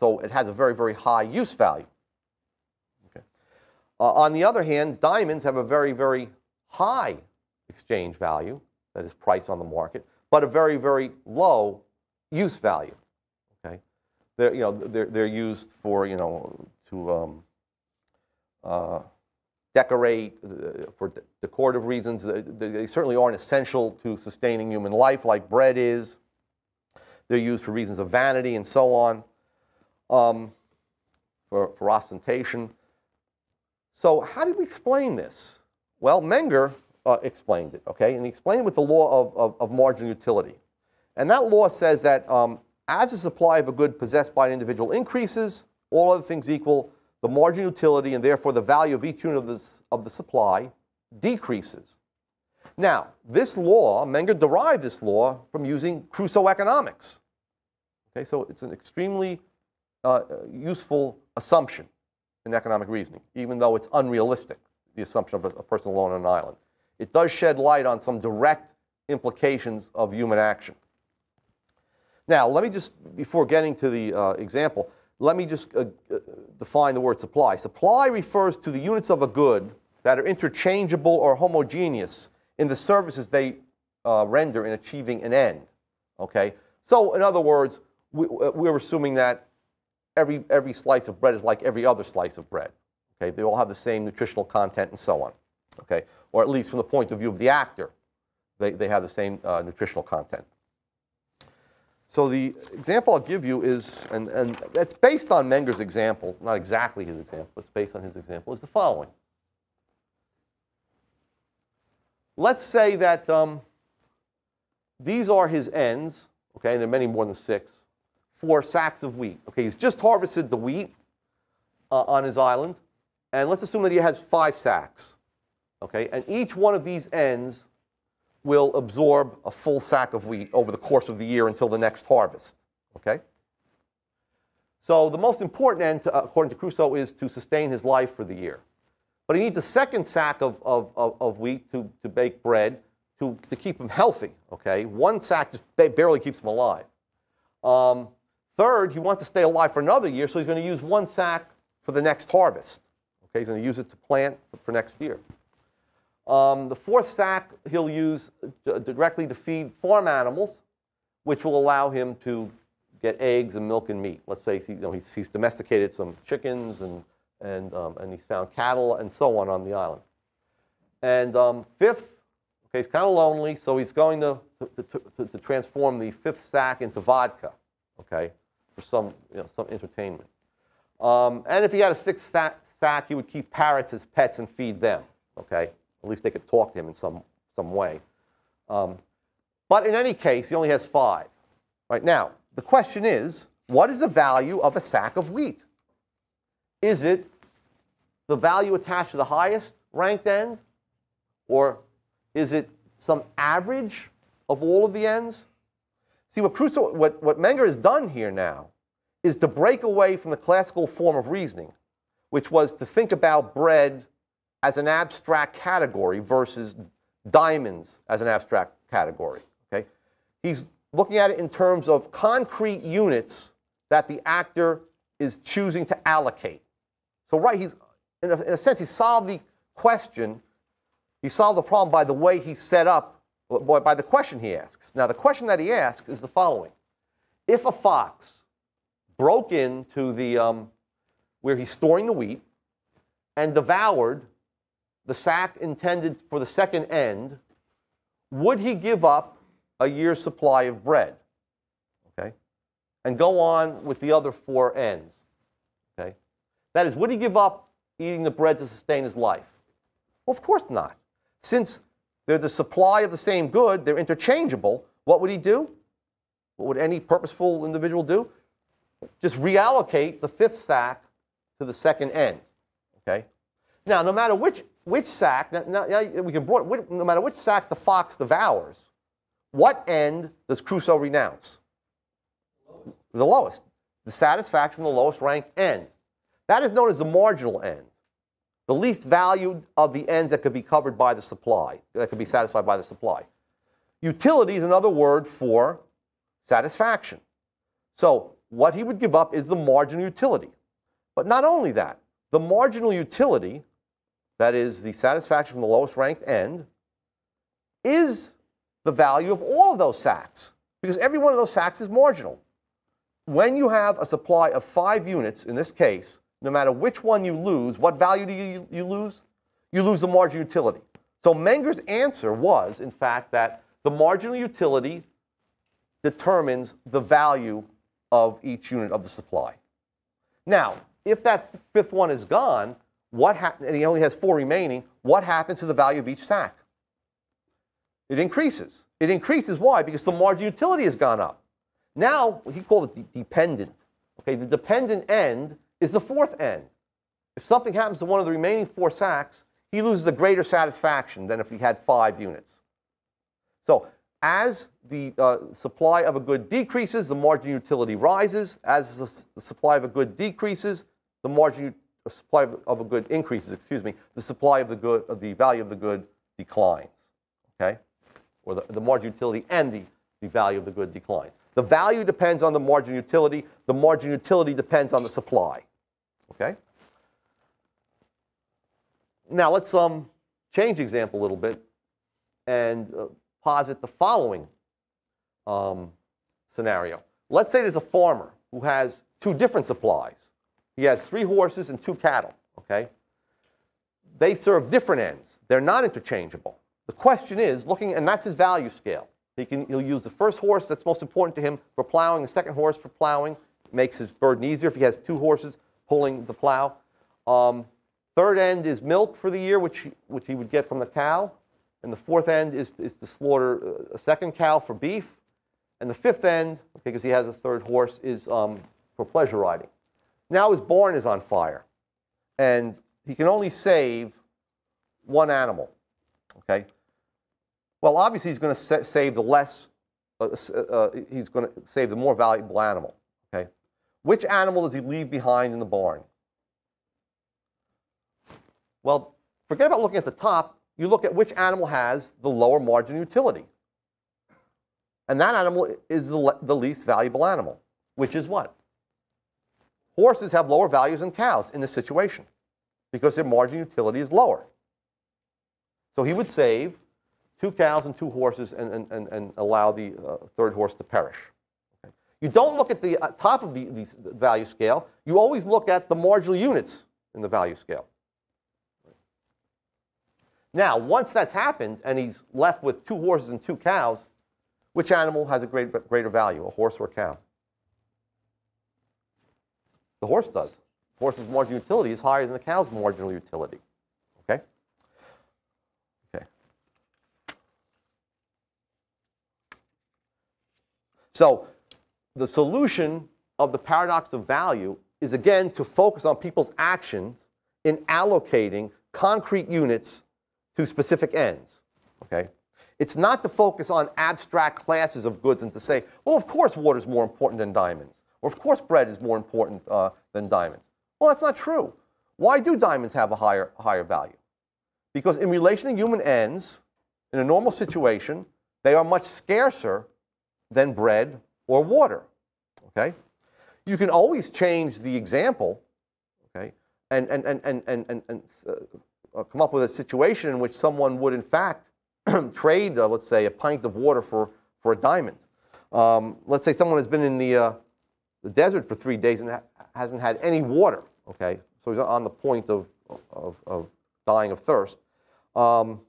So it has a very, very high use value. Okay. Uh, on the other hand, diamonds have a very, very high exchange value, that is price on the market, but a very, very low use value. Okay, they're you know they're they're used for you know to um, uh, decorate uh, for de decorative reasons. They, they certainly aren't essential to sustaining human life like bread is. They're used for reasons of vanity and so on, um, for, for ostentation. So how do we explain this? Well, Menger uh, explained it, okay? And he explained it with the law of, of, of marginal utility. And that law says that um, as the supply of a good possessed by an individual increases, all other things equal, the marginal utility and therefore the value of each unit of, this, of the supply decreases. Now, this law, Menger derived this law from using Crusoe economics. Okay, so it's an extremely uh, useful assumption in economic reasoning, even though it's unrealistic, the assumption of a, a person alone on an island it does shed light on some direct implications of human action. Now, let me just, before getting to the uh, example, let me just uh, uh, define the word supply. Supply refers to the units of a good that are interchangeable or homogeneous in the services they uh, render in achieving an end. Okay? So, in other words, we, uh, we're assuming that every, every slice of bread is like every other slice of bread. Okay? They all have the same nutritional content and so on. Okay? or at least from the point of view of the actor, they, they have the same uh, nutritional content. So the example I'll give you is, and, and it's based on Menger's example, not exactly his example, but it's based on his example, is the following. Let's say that um, these are his ends, okay, and there are many more than six, for sacks of wheat. Okay, he's just harvested the wheat uh, on his island, and let's assume that he has five sacks. Okay, and each one of these ends will absorb a full sack of wheat over the course of the year until the next harvest. Okay? So the most important end, to, uh, according to Crusoe, is to sustain his life for the year. But he needs a second sack of, of, of, of wheat to, to bake bread to, to keep him healthy. Okay? One sack just barely keeps him alive. Um, third, he wants to stay alive for another year, so he's going to use one sack for the next harvest. Okay? He's going to use it to plant for next year. Um, the fourth sack he'll use directly to feed farm animals, which will allow him to get eggs and milk and meat. Let's say you know, he's, he's, domesticated some chickens and, and, um, and he's found cattle and so on on the island. And um, fifth, okay, he's kind of lonely, so he's going to, to, to, to, transform the fifth sack into vodka, okay, for some, you know, some entertainment. Um, and if he had a sixth sack, sack, he would keep parrots as pets and feed them, okay. At least they could talk to him in some, some way. Um, but in any case, he only has five. Right now, the question is, what is the value of a sack of wheat? Is it the value attached to the highest ranked end? Or is it some average of all of the ends? See, what, Crusoe, what, what Menger has done here now is to break away from the classical form of reasoning, which was to think about bread as an abstract category versus diamonds as an abstract category. Okay? He's looking at it in terms of concrete units that the actor is choosing to allocate. So, right, he's, in a, in a sense, he solved the question, he solved the problem by the way he set up, by the question he asks. Now, the question that he asks is the following If a fox broke into the, um, where he's storing the wheat and devoured the sack intended for the second end, would he give up a year's supply of bread? Okay? And go on with the other four ends. Okay? That is, would he give up eating the bread to sustain his life? Well, of course not. Since they're the supply of the same good, they're interchangeable, what would he do? What would any purposeful individual do? Just reallocate the fifth sack to the second end. Okay? Now, no matter which, which sack, now, now we can broad, no matter which sack the fox devours, what end does Crusoe renounce? The lowest. The satisfaction of the lowest rank end. That is known as the marginal end. The least value of the ends that could be covered by the supply, that could be satisfied by the supply. Utility is another word for satisfaction. So what he would give up is the marginal utility. But not only that, the marginal utility, that is the satisfaction from the lowest ranked end, is the value of all of those sacks because every one of those sacks is marginal. When you have a supply of five units, in this case, no matter which one you lose, what value do you, you lose? You lose the marginal utility. So Menger's answer was, in fact, that the marginal utility determines the value of each unit of the supply. Now, if that fifth one is gone, what and he only has four remaining, what happens to the value of each sack? It increases. It increases why? Because the marginal utility has gone up. Now, he called it the dependent. Okay, the dependent end is the fourth end. If something happens to one of the remaining four sacks, he loses a greater satisfaction than if he had five units. So as the uh, supply of a good decreases, the margin utility rises. As the, the supply of a good decreases, the margin the supply of, of, a good increases, excuse me, the supply of the good, of the value of the good declines, okay? Or the, the margin utility and the, the value of the good declines. The value depends on the margin utility. The margin utility depends on the supply, okay? Now let's um, change example a little bit and uh, posit the following um, scenario. Let's say there's a farmer who has two different supplies. He has three horses and two cattle, okay? They serve different ends. They're not interchangeable. The question is, looking, and that's his value scale. He can, he'll use the first horse that's most important to him for plowing, the second horse for plowing. Makes his burden easier if he has two horses pulling the plow. Um, third end is milk for the year, which, which he would get from the cow. And the fourth end is, is to slaughter uh, a second cow for beef. And the fifth end, because he has a third horse, is um, for pleasure riding. Now his barn is on fire. And he can only save one animal. Okay? Well, obviously he's going to sa save the less, uh, uh, uh, he's going to save the more valuable animal. Which animal does he leave behind in the barn? Well, forget about looking at the top you look at which animal has the lower margin utility. And that animal is the, the least valuable animal, which is what? Horses have lower values than cows in this situation because their margin utility is lower. So he would save two cows and two horses and, and, and, and allow the uh, third horse to perish. You don't look at the uh, top of the, the value scale. You always look at the marginal units in the value scale. Now, once that's happened and he's left with two horses and two cows, which animal has a great, greater value, a horse or a cow? The horse does. The horse's marginal utility is higher than the cow's marginal utility. Okay? Okay. So, the solution of the paradox of value is again to focus on people's actions in allocating concrete units to specific ends. Okay? It's not to focus on abstract classes of goods and to say, well, of course water is more important than diamonds, or of course bread is more important uh, than diamonds. Well, that's not true. Why do diamonds have a higher, higher value? Because in relation to human ends, in a normal situation, they are much scarcer than bread or water. Okay? You can always change the example, okay, and, and, and, and, and, and, and uh, come up with a situation in which someone would, in fact, trade, uh, let's say, a pint of water for, for a diamond. Um, let's say someone has been in the, uh, the desert for three days and ha hasn't had any water, okay? So he's on the point of, of, of dying of thirst. Um,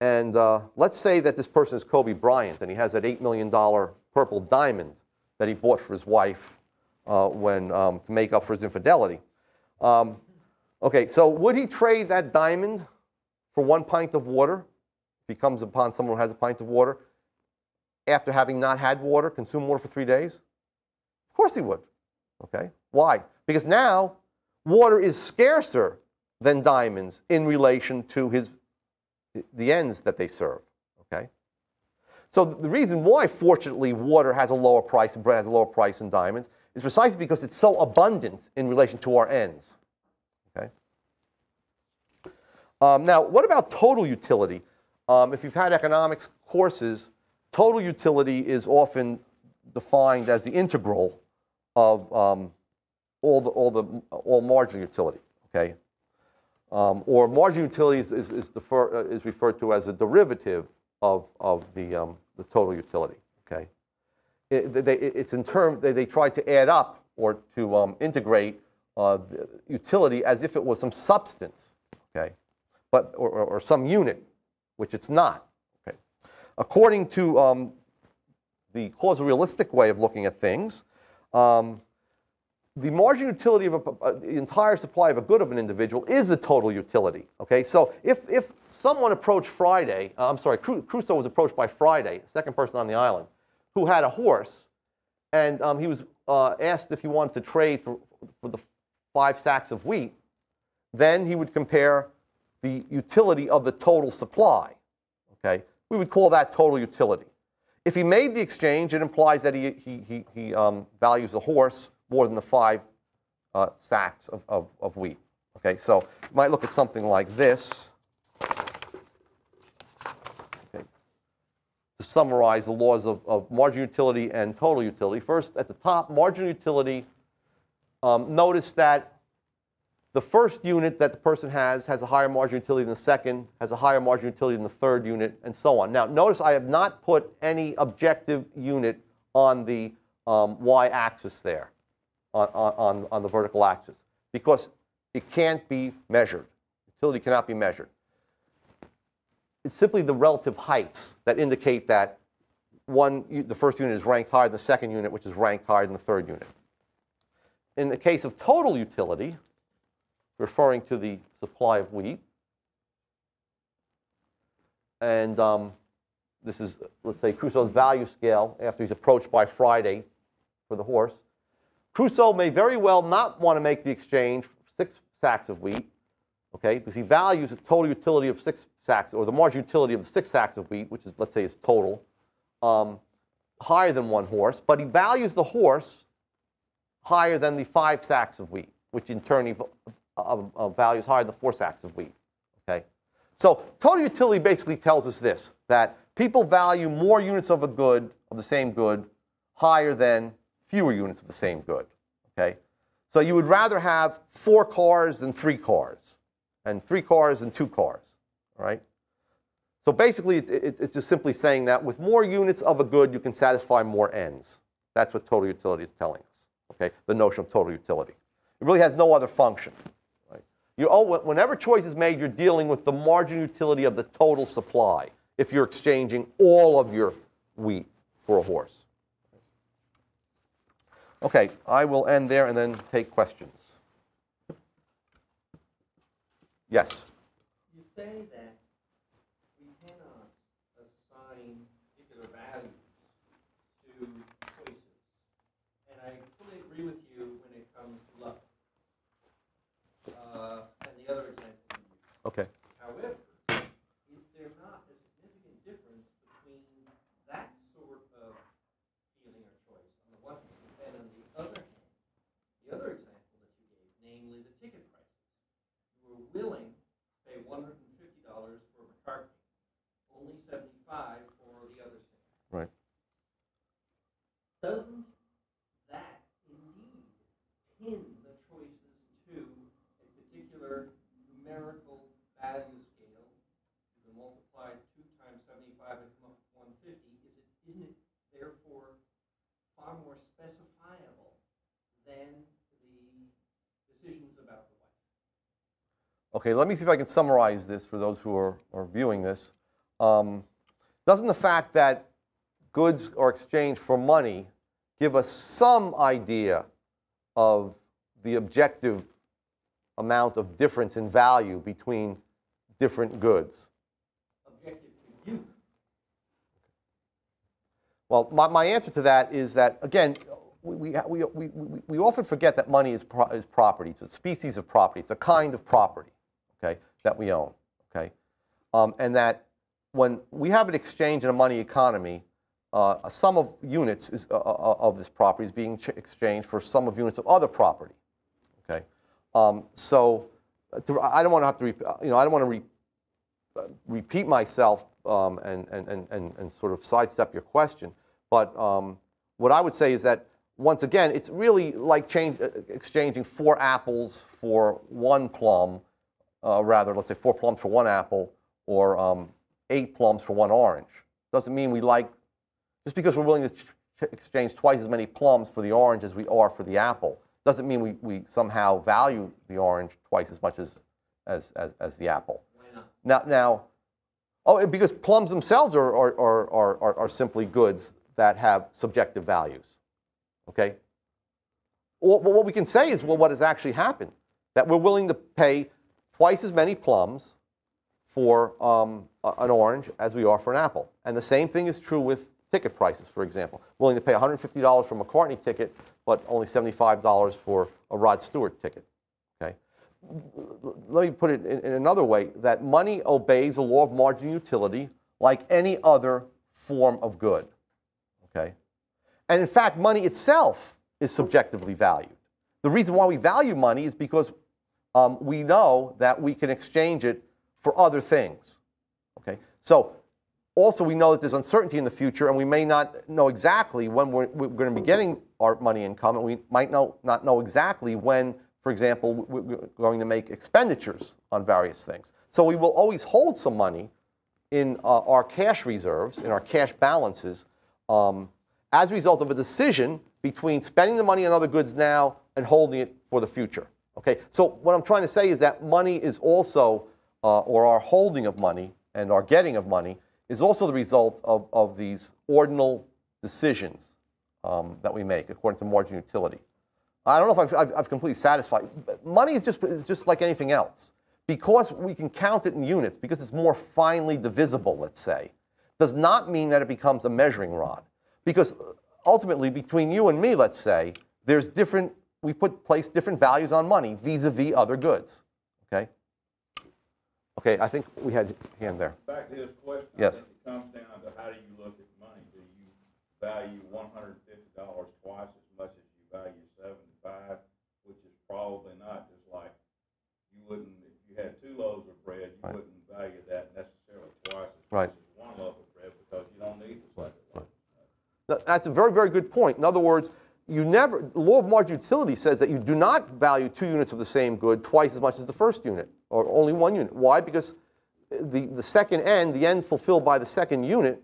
and uh, let's say that this person is Kobe Bryant and he has that $8 million purple diamond that he bought for his wife uh, when, um, to make up for his infidelity. Um, okay, so would he trade that diamond for one pint of water? If he comes upon someone who has a pint of water after having not had water, consumed water for three days? Of course he would. Okay, why? Because now water is scarcer than diamonds in relation to his the ends that they serve. So the reason why, fortunately, water has a lower price and bread has a lower price than diamonds is precisely because it's so abundant in relation to our ends. Okay? Um, now, what about total utility? Um, if you've had economics courses, total utility is often defined as the integral of um, all the all the all marginal utility. Okay, um, or marginal utility is, is, is, defer, uh, is, referred to as a derivative of, of the, um, the total utility. Okay, it, they, it's in term they, they try to add up or to um, integrate uh, utility as if it was some substance. Okay, but or, or, or, some unit, which it's not. Okay, according to um, the causal realistic way of looking at things. Um, the margin utility of a, the entire supply of a good of an individual is the total utility. Okay, so if, if someone approached Friday, uh, I'm sorry, Cru Crusoe was approached by Friday, second person on the island, who had a horse, and um, he was uh, asked if he wanted to trade for, for the five sacks of wheat, then he would compare the utility of the total supply. Okay, we would call that total utility. If he made the exchange, it implies that he, he, he, he um, values the horse more than the five uh, sacks of, of, of wheat. Okay, so you might look at something like this. To summarize the laws of, of marginal utility and total utility. First, at the top, marginal utility, um, notice that the first unit that the person has has a higher marginal utility than the second, has a higher marginal utility than the third unit, and so on. Now, notice I have not put any objective unit on the um, y-axis there on, on, on the vertical axis because it can't be measured. Utility cannot be measured. It's simply the relative heights that indicate that one, the first unit is ranked higher than the second unit, which is ranked higher than the third unit. In the case of total utility, referring to the supply of wheat, and um, this is, let's say, Crusoe's value scale after he's approached by Friday for the horse. Crusoe may very well not want to make the exchange for six sacks of wheat, okay, because he values the total utility of six sacks, or the marginal utility of the six sacks of wheat, which is, let's say, is total, um, higher than one horse, but he values the horse higher than the five sacks of wheat, which in turn he uh, uh, values higher than four sacks of wheat, okay? So total utility basically tells us this, that people value more units of a good, of the same good, higher than fewer units of the same good. Okay? So you would rather have four cars than three cars, and three cars than two cars. Right? So basically, it's, it's just simply saying that with more units of a good, you can satisfy more ends. That's what total utility is telling us. Okay? The notion of total utility. It really has no other function. Right? You, oh, whenever choice is made, you're dealing with the margin utility of the total supply if you're exchanging all of your wheat for a horse. Okay, I will end there and then take questions. Yes? You say that Okay. However, is there not a significant difference between that sort of feeling or choice on the one hand and on the other hand, the other example that you gave, namely the ticket prices? You were willing to pay $150 for McCartney, only 75 for the other singer. Right. Does. Okay, let me see if I can summarize this for those who are, are viewing this. Um, doesn't the fact that goods are exchanged for money give us some idea of the objective amount of difference in value between different goods? Objective to you. Well, my, my answer to that is that, again, we, we, we, we, we often forget that money is, pro, is property. It's a species of property. It's a kind of property, okay, that we own, okay? Um, and that when we have an exchange in a money economy, uh, a sum of units is, uh, uh, of this property is being ch- exchanged for sum of units of other property, okay? Um, so uh, to, I don't want to have to, you know, I don't want to re, uh, repeat myself um, and, and, and, and, sort of sidestep your question. But um, what I would say is that, once again, it's really like change, uh, exchanging four apples for one plum, uh, rather, let's say four plums for one apple, or um, eight plums for one orange. Doesn't mean we like, just because we're willing to ch- exchange twice as many plums for the orange as we are for the apple, doesn't mean we, we somehow value the orange twice as much as, as, as, as the apple. Why not? Now, now oh, because plums themselves are, are, are, are, are, are simply goods that have subjective values. Okay? Well, what we can say is, well, what has actually happened? That we're willing to pay twice as many plums for um, an orange as we are for an apple. And the same thing is true with ticket prices, for example. Willing to pay $150 for a McCartney ticket, but only $75 for a Rod Stewart ticket. Okay? let me put it in, in another way that money obeys the law of marginal utility like any other form of good. Okay? And in fact, money itself is subjectively valued. The reason why we value money is because um, we know that we can exchange it for other things. Okay? So, also, we know that there's uncertainty in the future, and we may not know exactly when we're, we're going to be getting our money income, and we might know, not know exactly when, for example, we- we're going to make expenditures on various things. So, we will always hold some money in uh, our cash reserves, in our cash balances, um, as a result of a decision between spending the money on other goods now and holding it for the future. Okay, so what I'm trying to say is that money is also, uh, or our holding of money and our getting of money, is also the result of, of these ordinal decisions um, that we make according to margin utility. I don't know if I've, I've, I've completely satisfied. Money is just, just like anything else. Because we can count it in units, because it's more finely divisible, let's say, does not mean that it becomes a measuring rod. Because ultimately, between you and me, let's say, there's different, we put place different values on money vis-a-vis other goods. Okay? Okay, I think we had hand there. Back to his question, Yes. it comes down to how do you look at money? Do you value one hundred and fifty dollars twice as much as you value seventy-five, which is probably not, just like you wouldn't, if you had two loaves of bread, you Right. wouldn't value that necessarily twice as Right. much as one loaf of bread because you don't need the second. Th- That's a very, very good point. In other words, you never, the law of marginal utility says that you do not value two units of the same good twice as much as the first unit, or only one unit. Why? Because the, the second end, the end fulfilled by the second unit,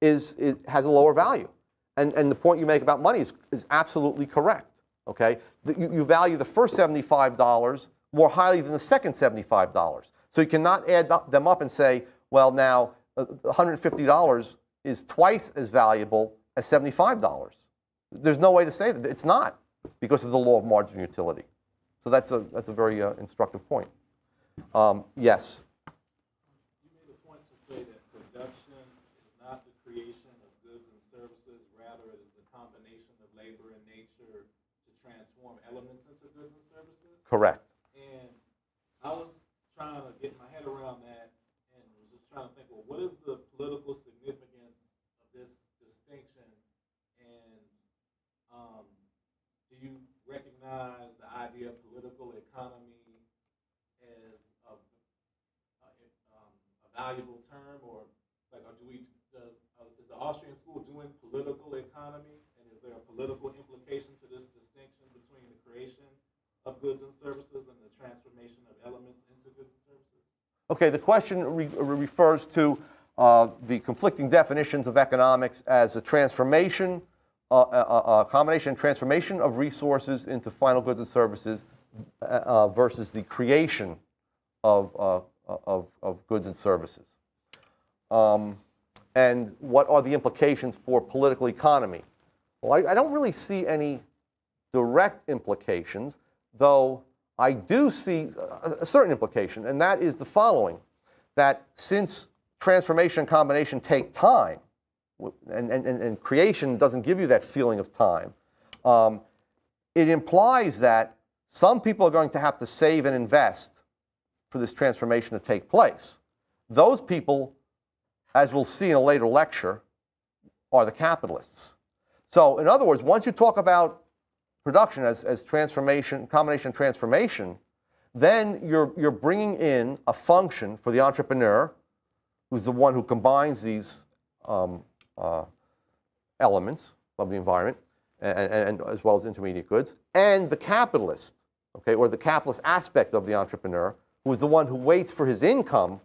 is, has a lower value. And, and the point you make about money is, is absolutely correct. Okay? That you, you value the first $75 more highly than the second $75. So you cannot add them up and say, well, now uh, $150 is twice as valuable as $75. There's no way to say that. It's not because of the law of marginal utility. So that's a, that's a very uh, instructive point. Um, yes. You made a point to say that production is not the creation of goods and services, rather it is the combination of labor and nature to transform elements into goods and services. Correct. And I was trying to get my head around that and was just trying to think, well, what is the political significance of this distinction? And um, do you recognize the idea of political economy as a, a, um, a valuable term, or like, or do we does uh, is the Austrian school doing political economy, and is there a political implication to this distinction between the creation of goods and services and the transformation of elements into goods and services? Okay, the question re- refers to uh, the conflicting definitions of economics as a transformation, a, combination transformation of resources into final goods and services uh, uh, versus the creation of, uh, of, of goods and services. Um, and what are the implications for political economy? Well, I, I don't really see any direct implications, though I do see a, certain implication, and that is the following that since transformation and combination take time, and, and, and creation doesn't give you that feeling of time, um, it implies that some people are going to have to save and invest for this transformation to take place. Those people, as we'll see in a later lecture, are the capitalists. So, in other words, once you talk about production as, as transformation, combination of transformation, then you're, you're bringing in a function for the entrepreneur, who's the one who combines these um, uh, elements of the environment, and, and, and as well as intermediate goods, and the capitalist, okay, or the capitalist aspect of the entrepreneur, who is the one who waits for his income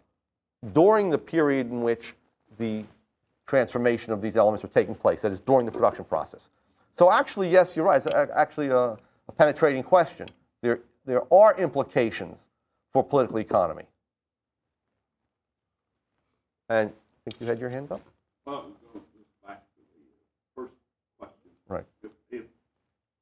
during the period in which the transformation of these elements are taking place, that is, during the production process. So actually, yes, you're right. It's actually a, a penetrating question. There, there are implications for political economy. And I think you had your hand up? Well, go just back to the first question. Right. If, if,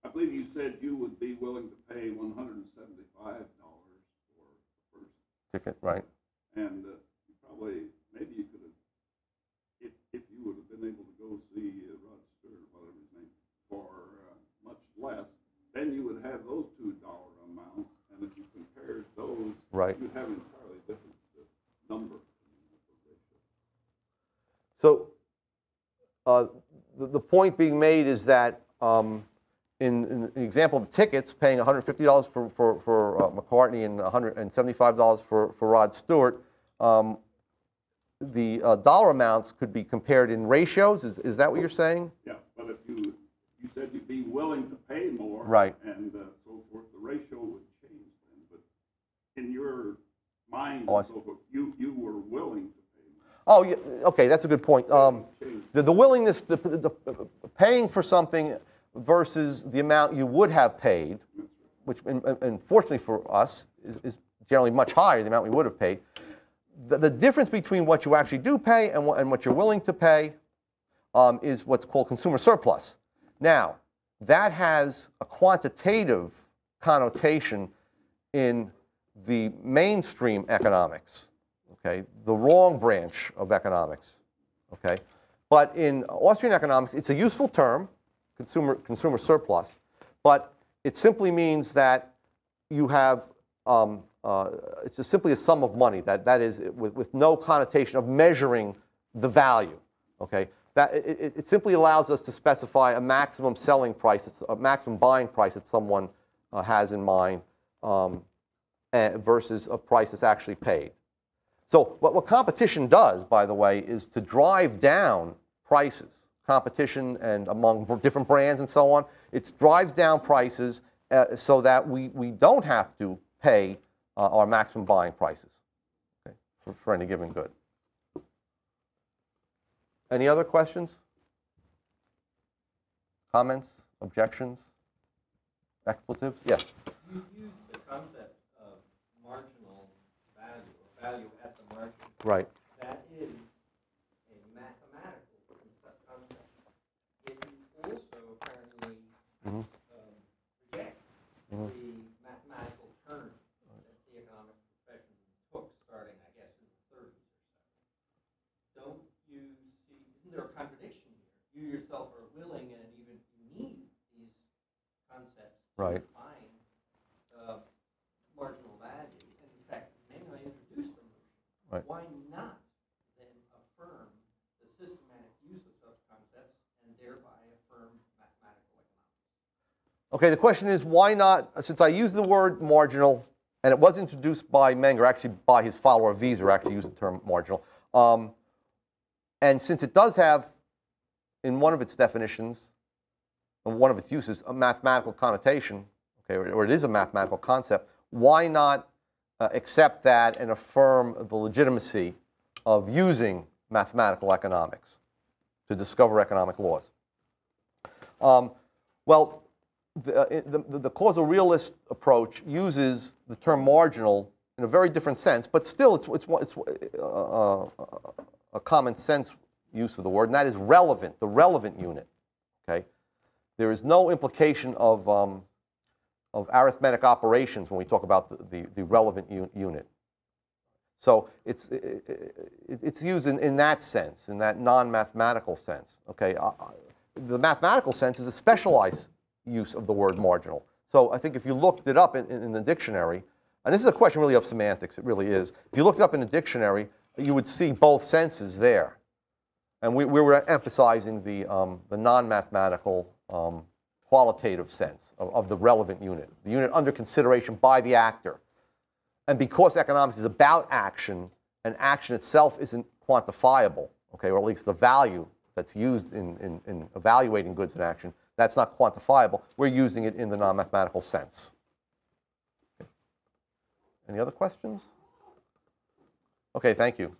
I believe you said you would be willing to pay one hundred and seventy-five dollars for the first, Ticket, right? and uh, you probably, maybe you could have, if, if you would have been able to go see uh, Rod Stewart, or whatever his name, for uh, much less, then you would have those two dollar amounts, and if you compared those, Right. you'd have an entirely different uh, number. So uh, the, the point being made is that um, in, in the example of tickets, paying $150 for, for, for uh, McCartney and $175 for, for Rod Stewart, um, the uh, dollar amounts could be compared in ratios. Is, is that what you're saying? Yeah, but if you, you said you'd be willing to pay more. Right. And uh, so forth, the ratio would change then, but in your mind Oh, so forth, you, you were willing to. Oh, yeah, okay, that's a good point. Um, the, the willingness, the, the, paying for something versus the amount you would have paid, which, and, and- and fortunately for us, is, is generally much higher than the amount we would have paid. The, the difference between what you actually do pay and what, and what you're willing to pay um, is what's called consumer surplus. Now, that has a quantitative connotation in the mainstream economics, okay, the wrong branch of economics, okay. But in Austrian economics, it's a useful term, consumer, consumer surplus, but it simply means that you have, um, uh, it's just simply a sum of money, that, that is, with, with no connotation of measuring the value, okay? That, it, it- simply allows us to specify a maximum selling price, a maximum buying price that someone uh, has in mind um, eh, versus a price that's actually paid. So what, what competition does, by the way, is to drive down prices, competition and among different brands and so on. It drives down prices uh, so that we, we don't have to pay uh, our maximum buying prices okay, for, for any given good. Any other questions? Comments? Objections? Expletives? Yes. You use the concept of marginal value, or value Right. That is a mathematical concept. you also apparently Mhm. um, reject the mathematical term that the economic profession took starting, I guess, in the thirties or so. Don't you see, isn't there a contradiction here? You yourself are willing and even need these concepts to Right. define uh, marginal value. And in fact, Menger introduced the notion. Right. Why not then affirm the systematic use of such concepts and thereby affirm mathematical economics? Okay, the question is why not, since I used the word marginal, and it was introduced by Menger, actually by his follower Wieser, actually used the term marginal. Um, and since it does have, in one of its definitions, and one of its uses, a mathematical connotation, okay, or, or it is a mathematical concept, why not uh, accept that and affirm the legitimacy of using mathematical economics to discover economic laws? Um, well, the, uh, the, the- the causal realist approach uses the term marginal in a very different sense, but still it's, it's, it's uh, uh, a common sense use of the word, and that is relevant, the relevant unit. Okay? There is no implication of, um, of arithmetic operations when we talk about the, the, the relevant unit. So it's, it's used in, in that sense, in that non-mathematical sense. Okay? Uh, uh, The mathematical sense is a specialized use of the word marginal. So I think if you looked it up in, in, in the dictionary, and this is a question really of semantics, it really is. If you looked it up in the dictionary, you would see both senses there. And we, we were emphasizing the, um, the non-mathematical um, qualitative sense of, of the relevant unit, the unit under consideration by the actor. And because economics is about action, and action itself isn't quantifiable, okay, or at least the value that's used in, in, in evaluating goods in action, that's not quantifiable. We're using it in the non-mathematical sense. Any other questions? Okay, thank you.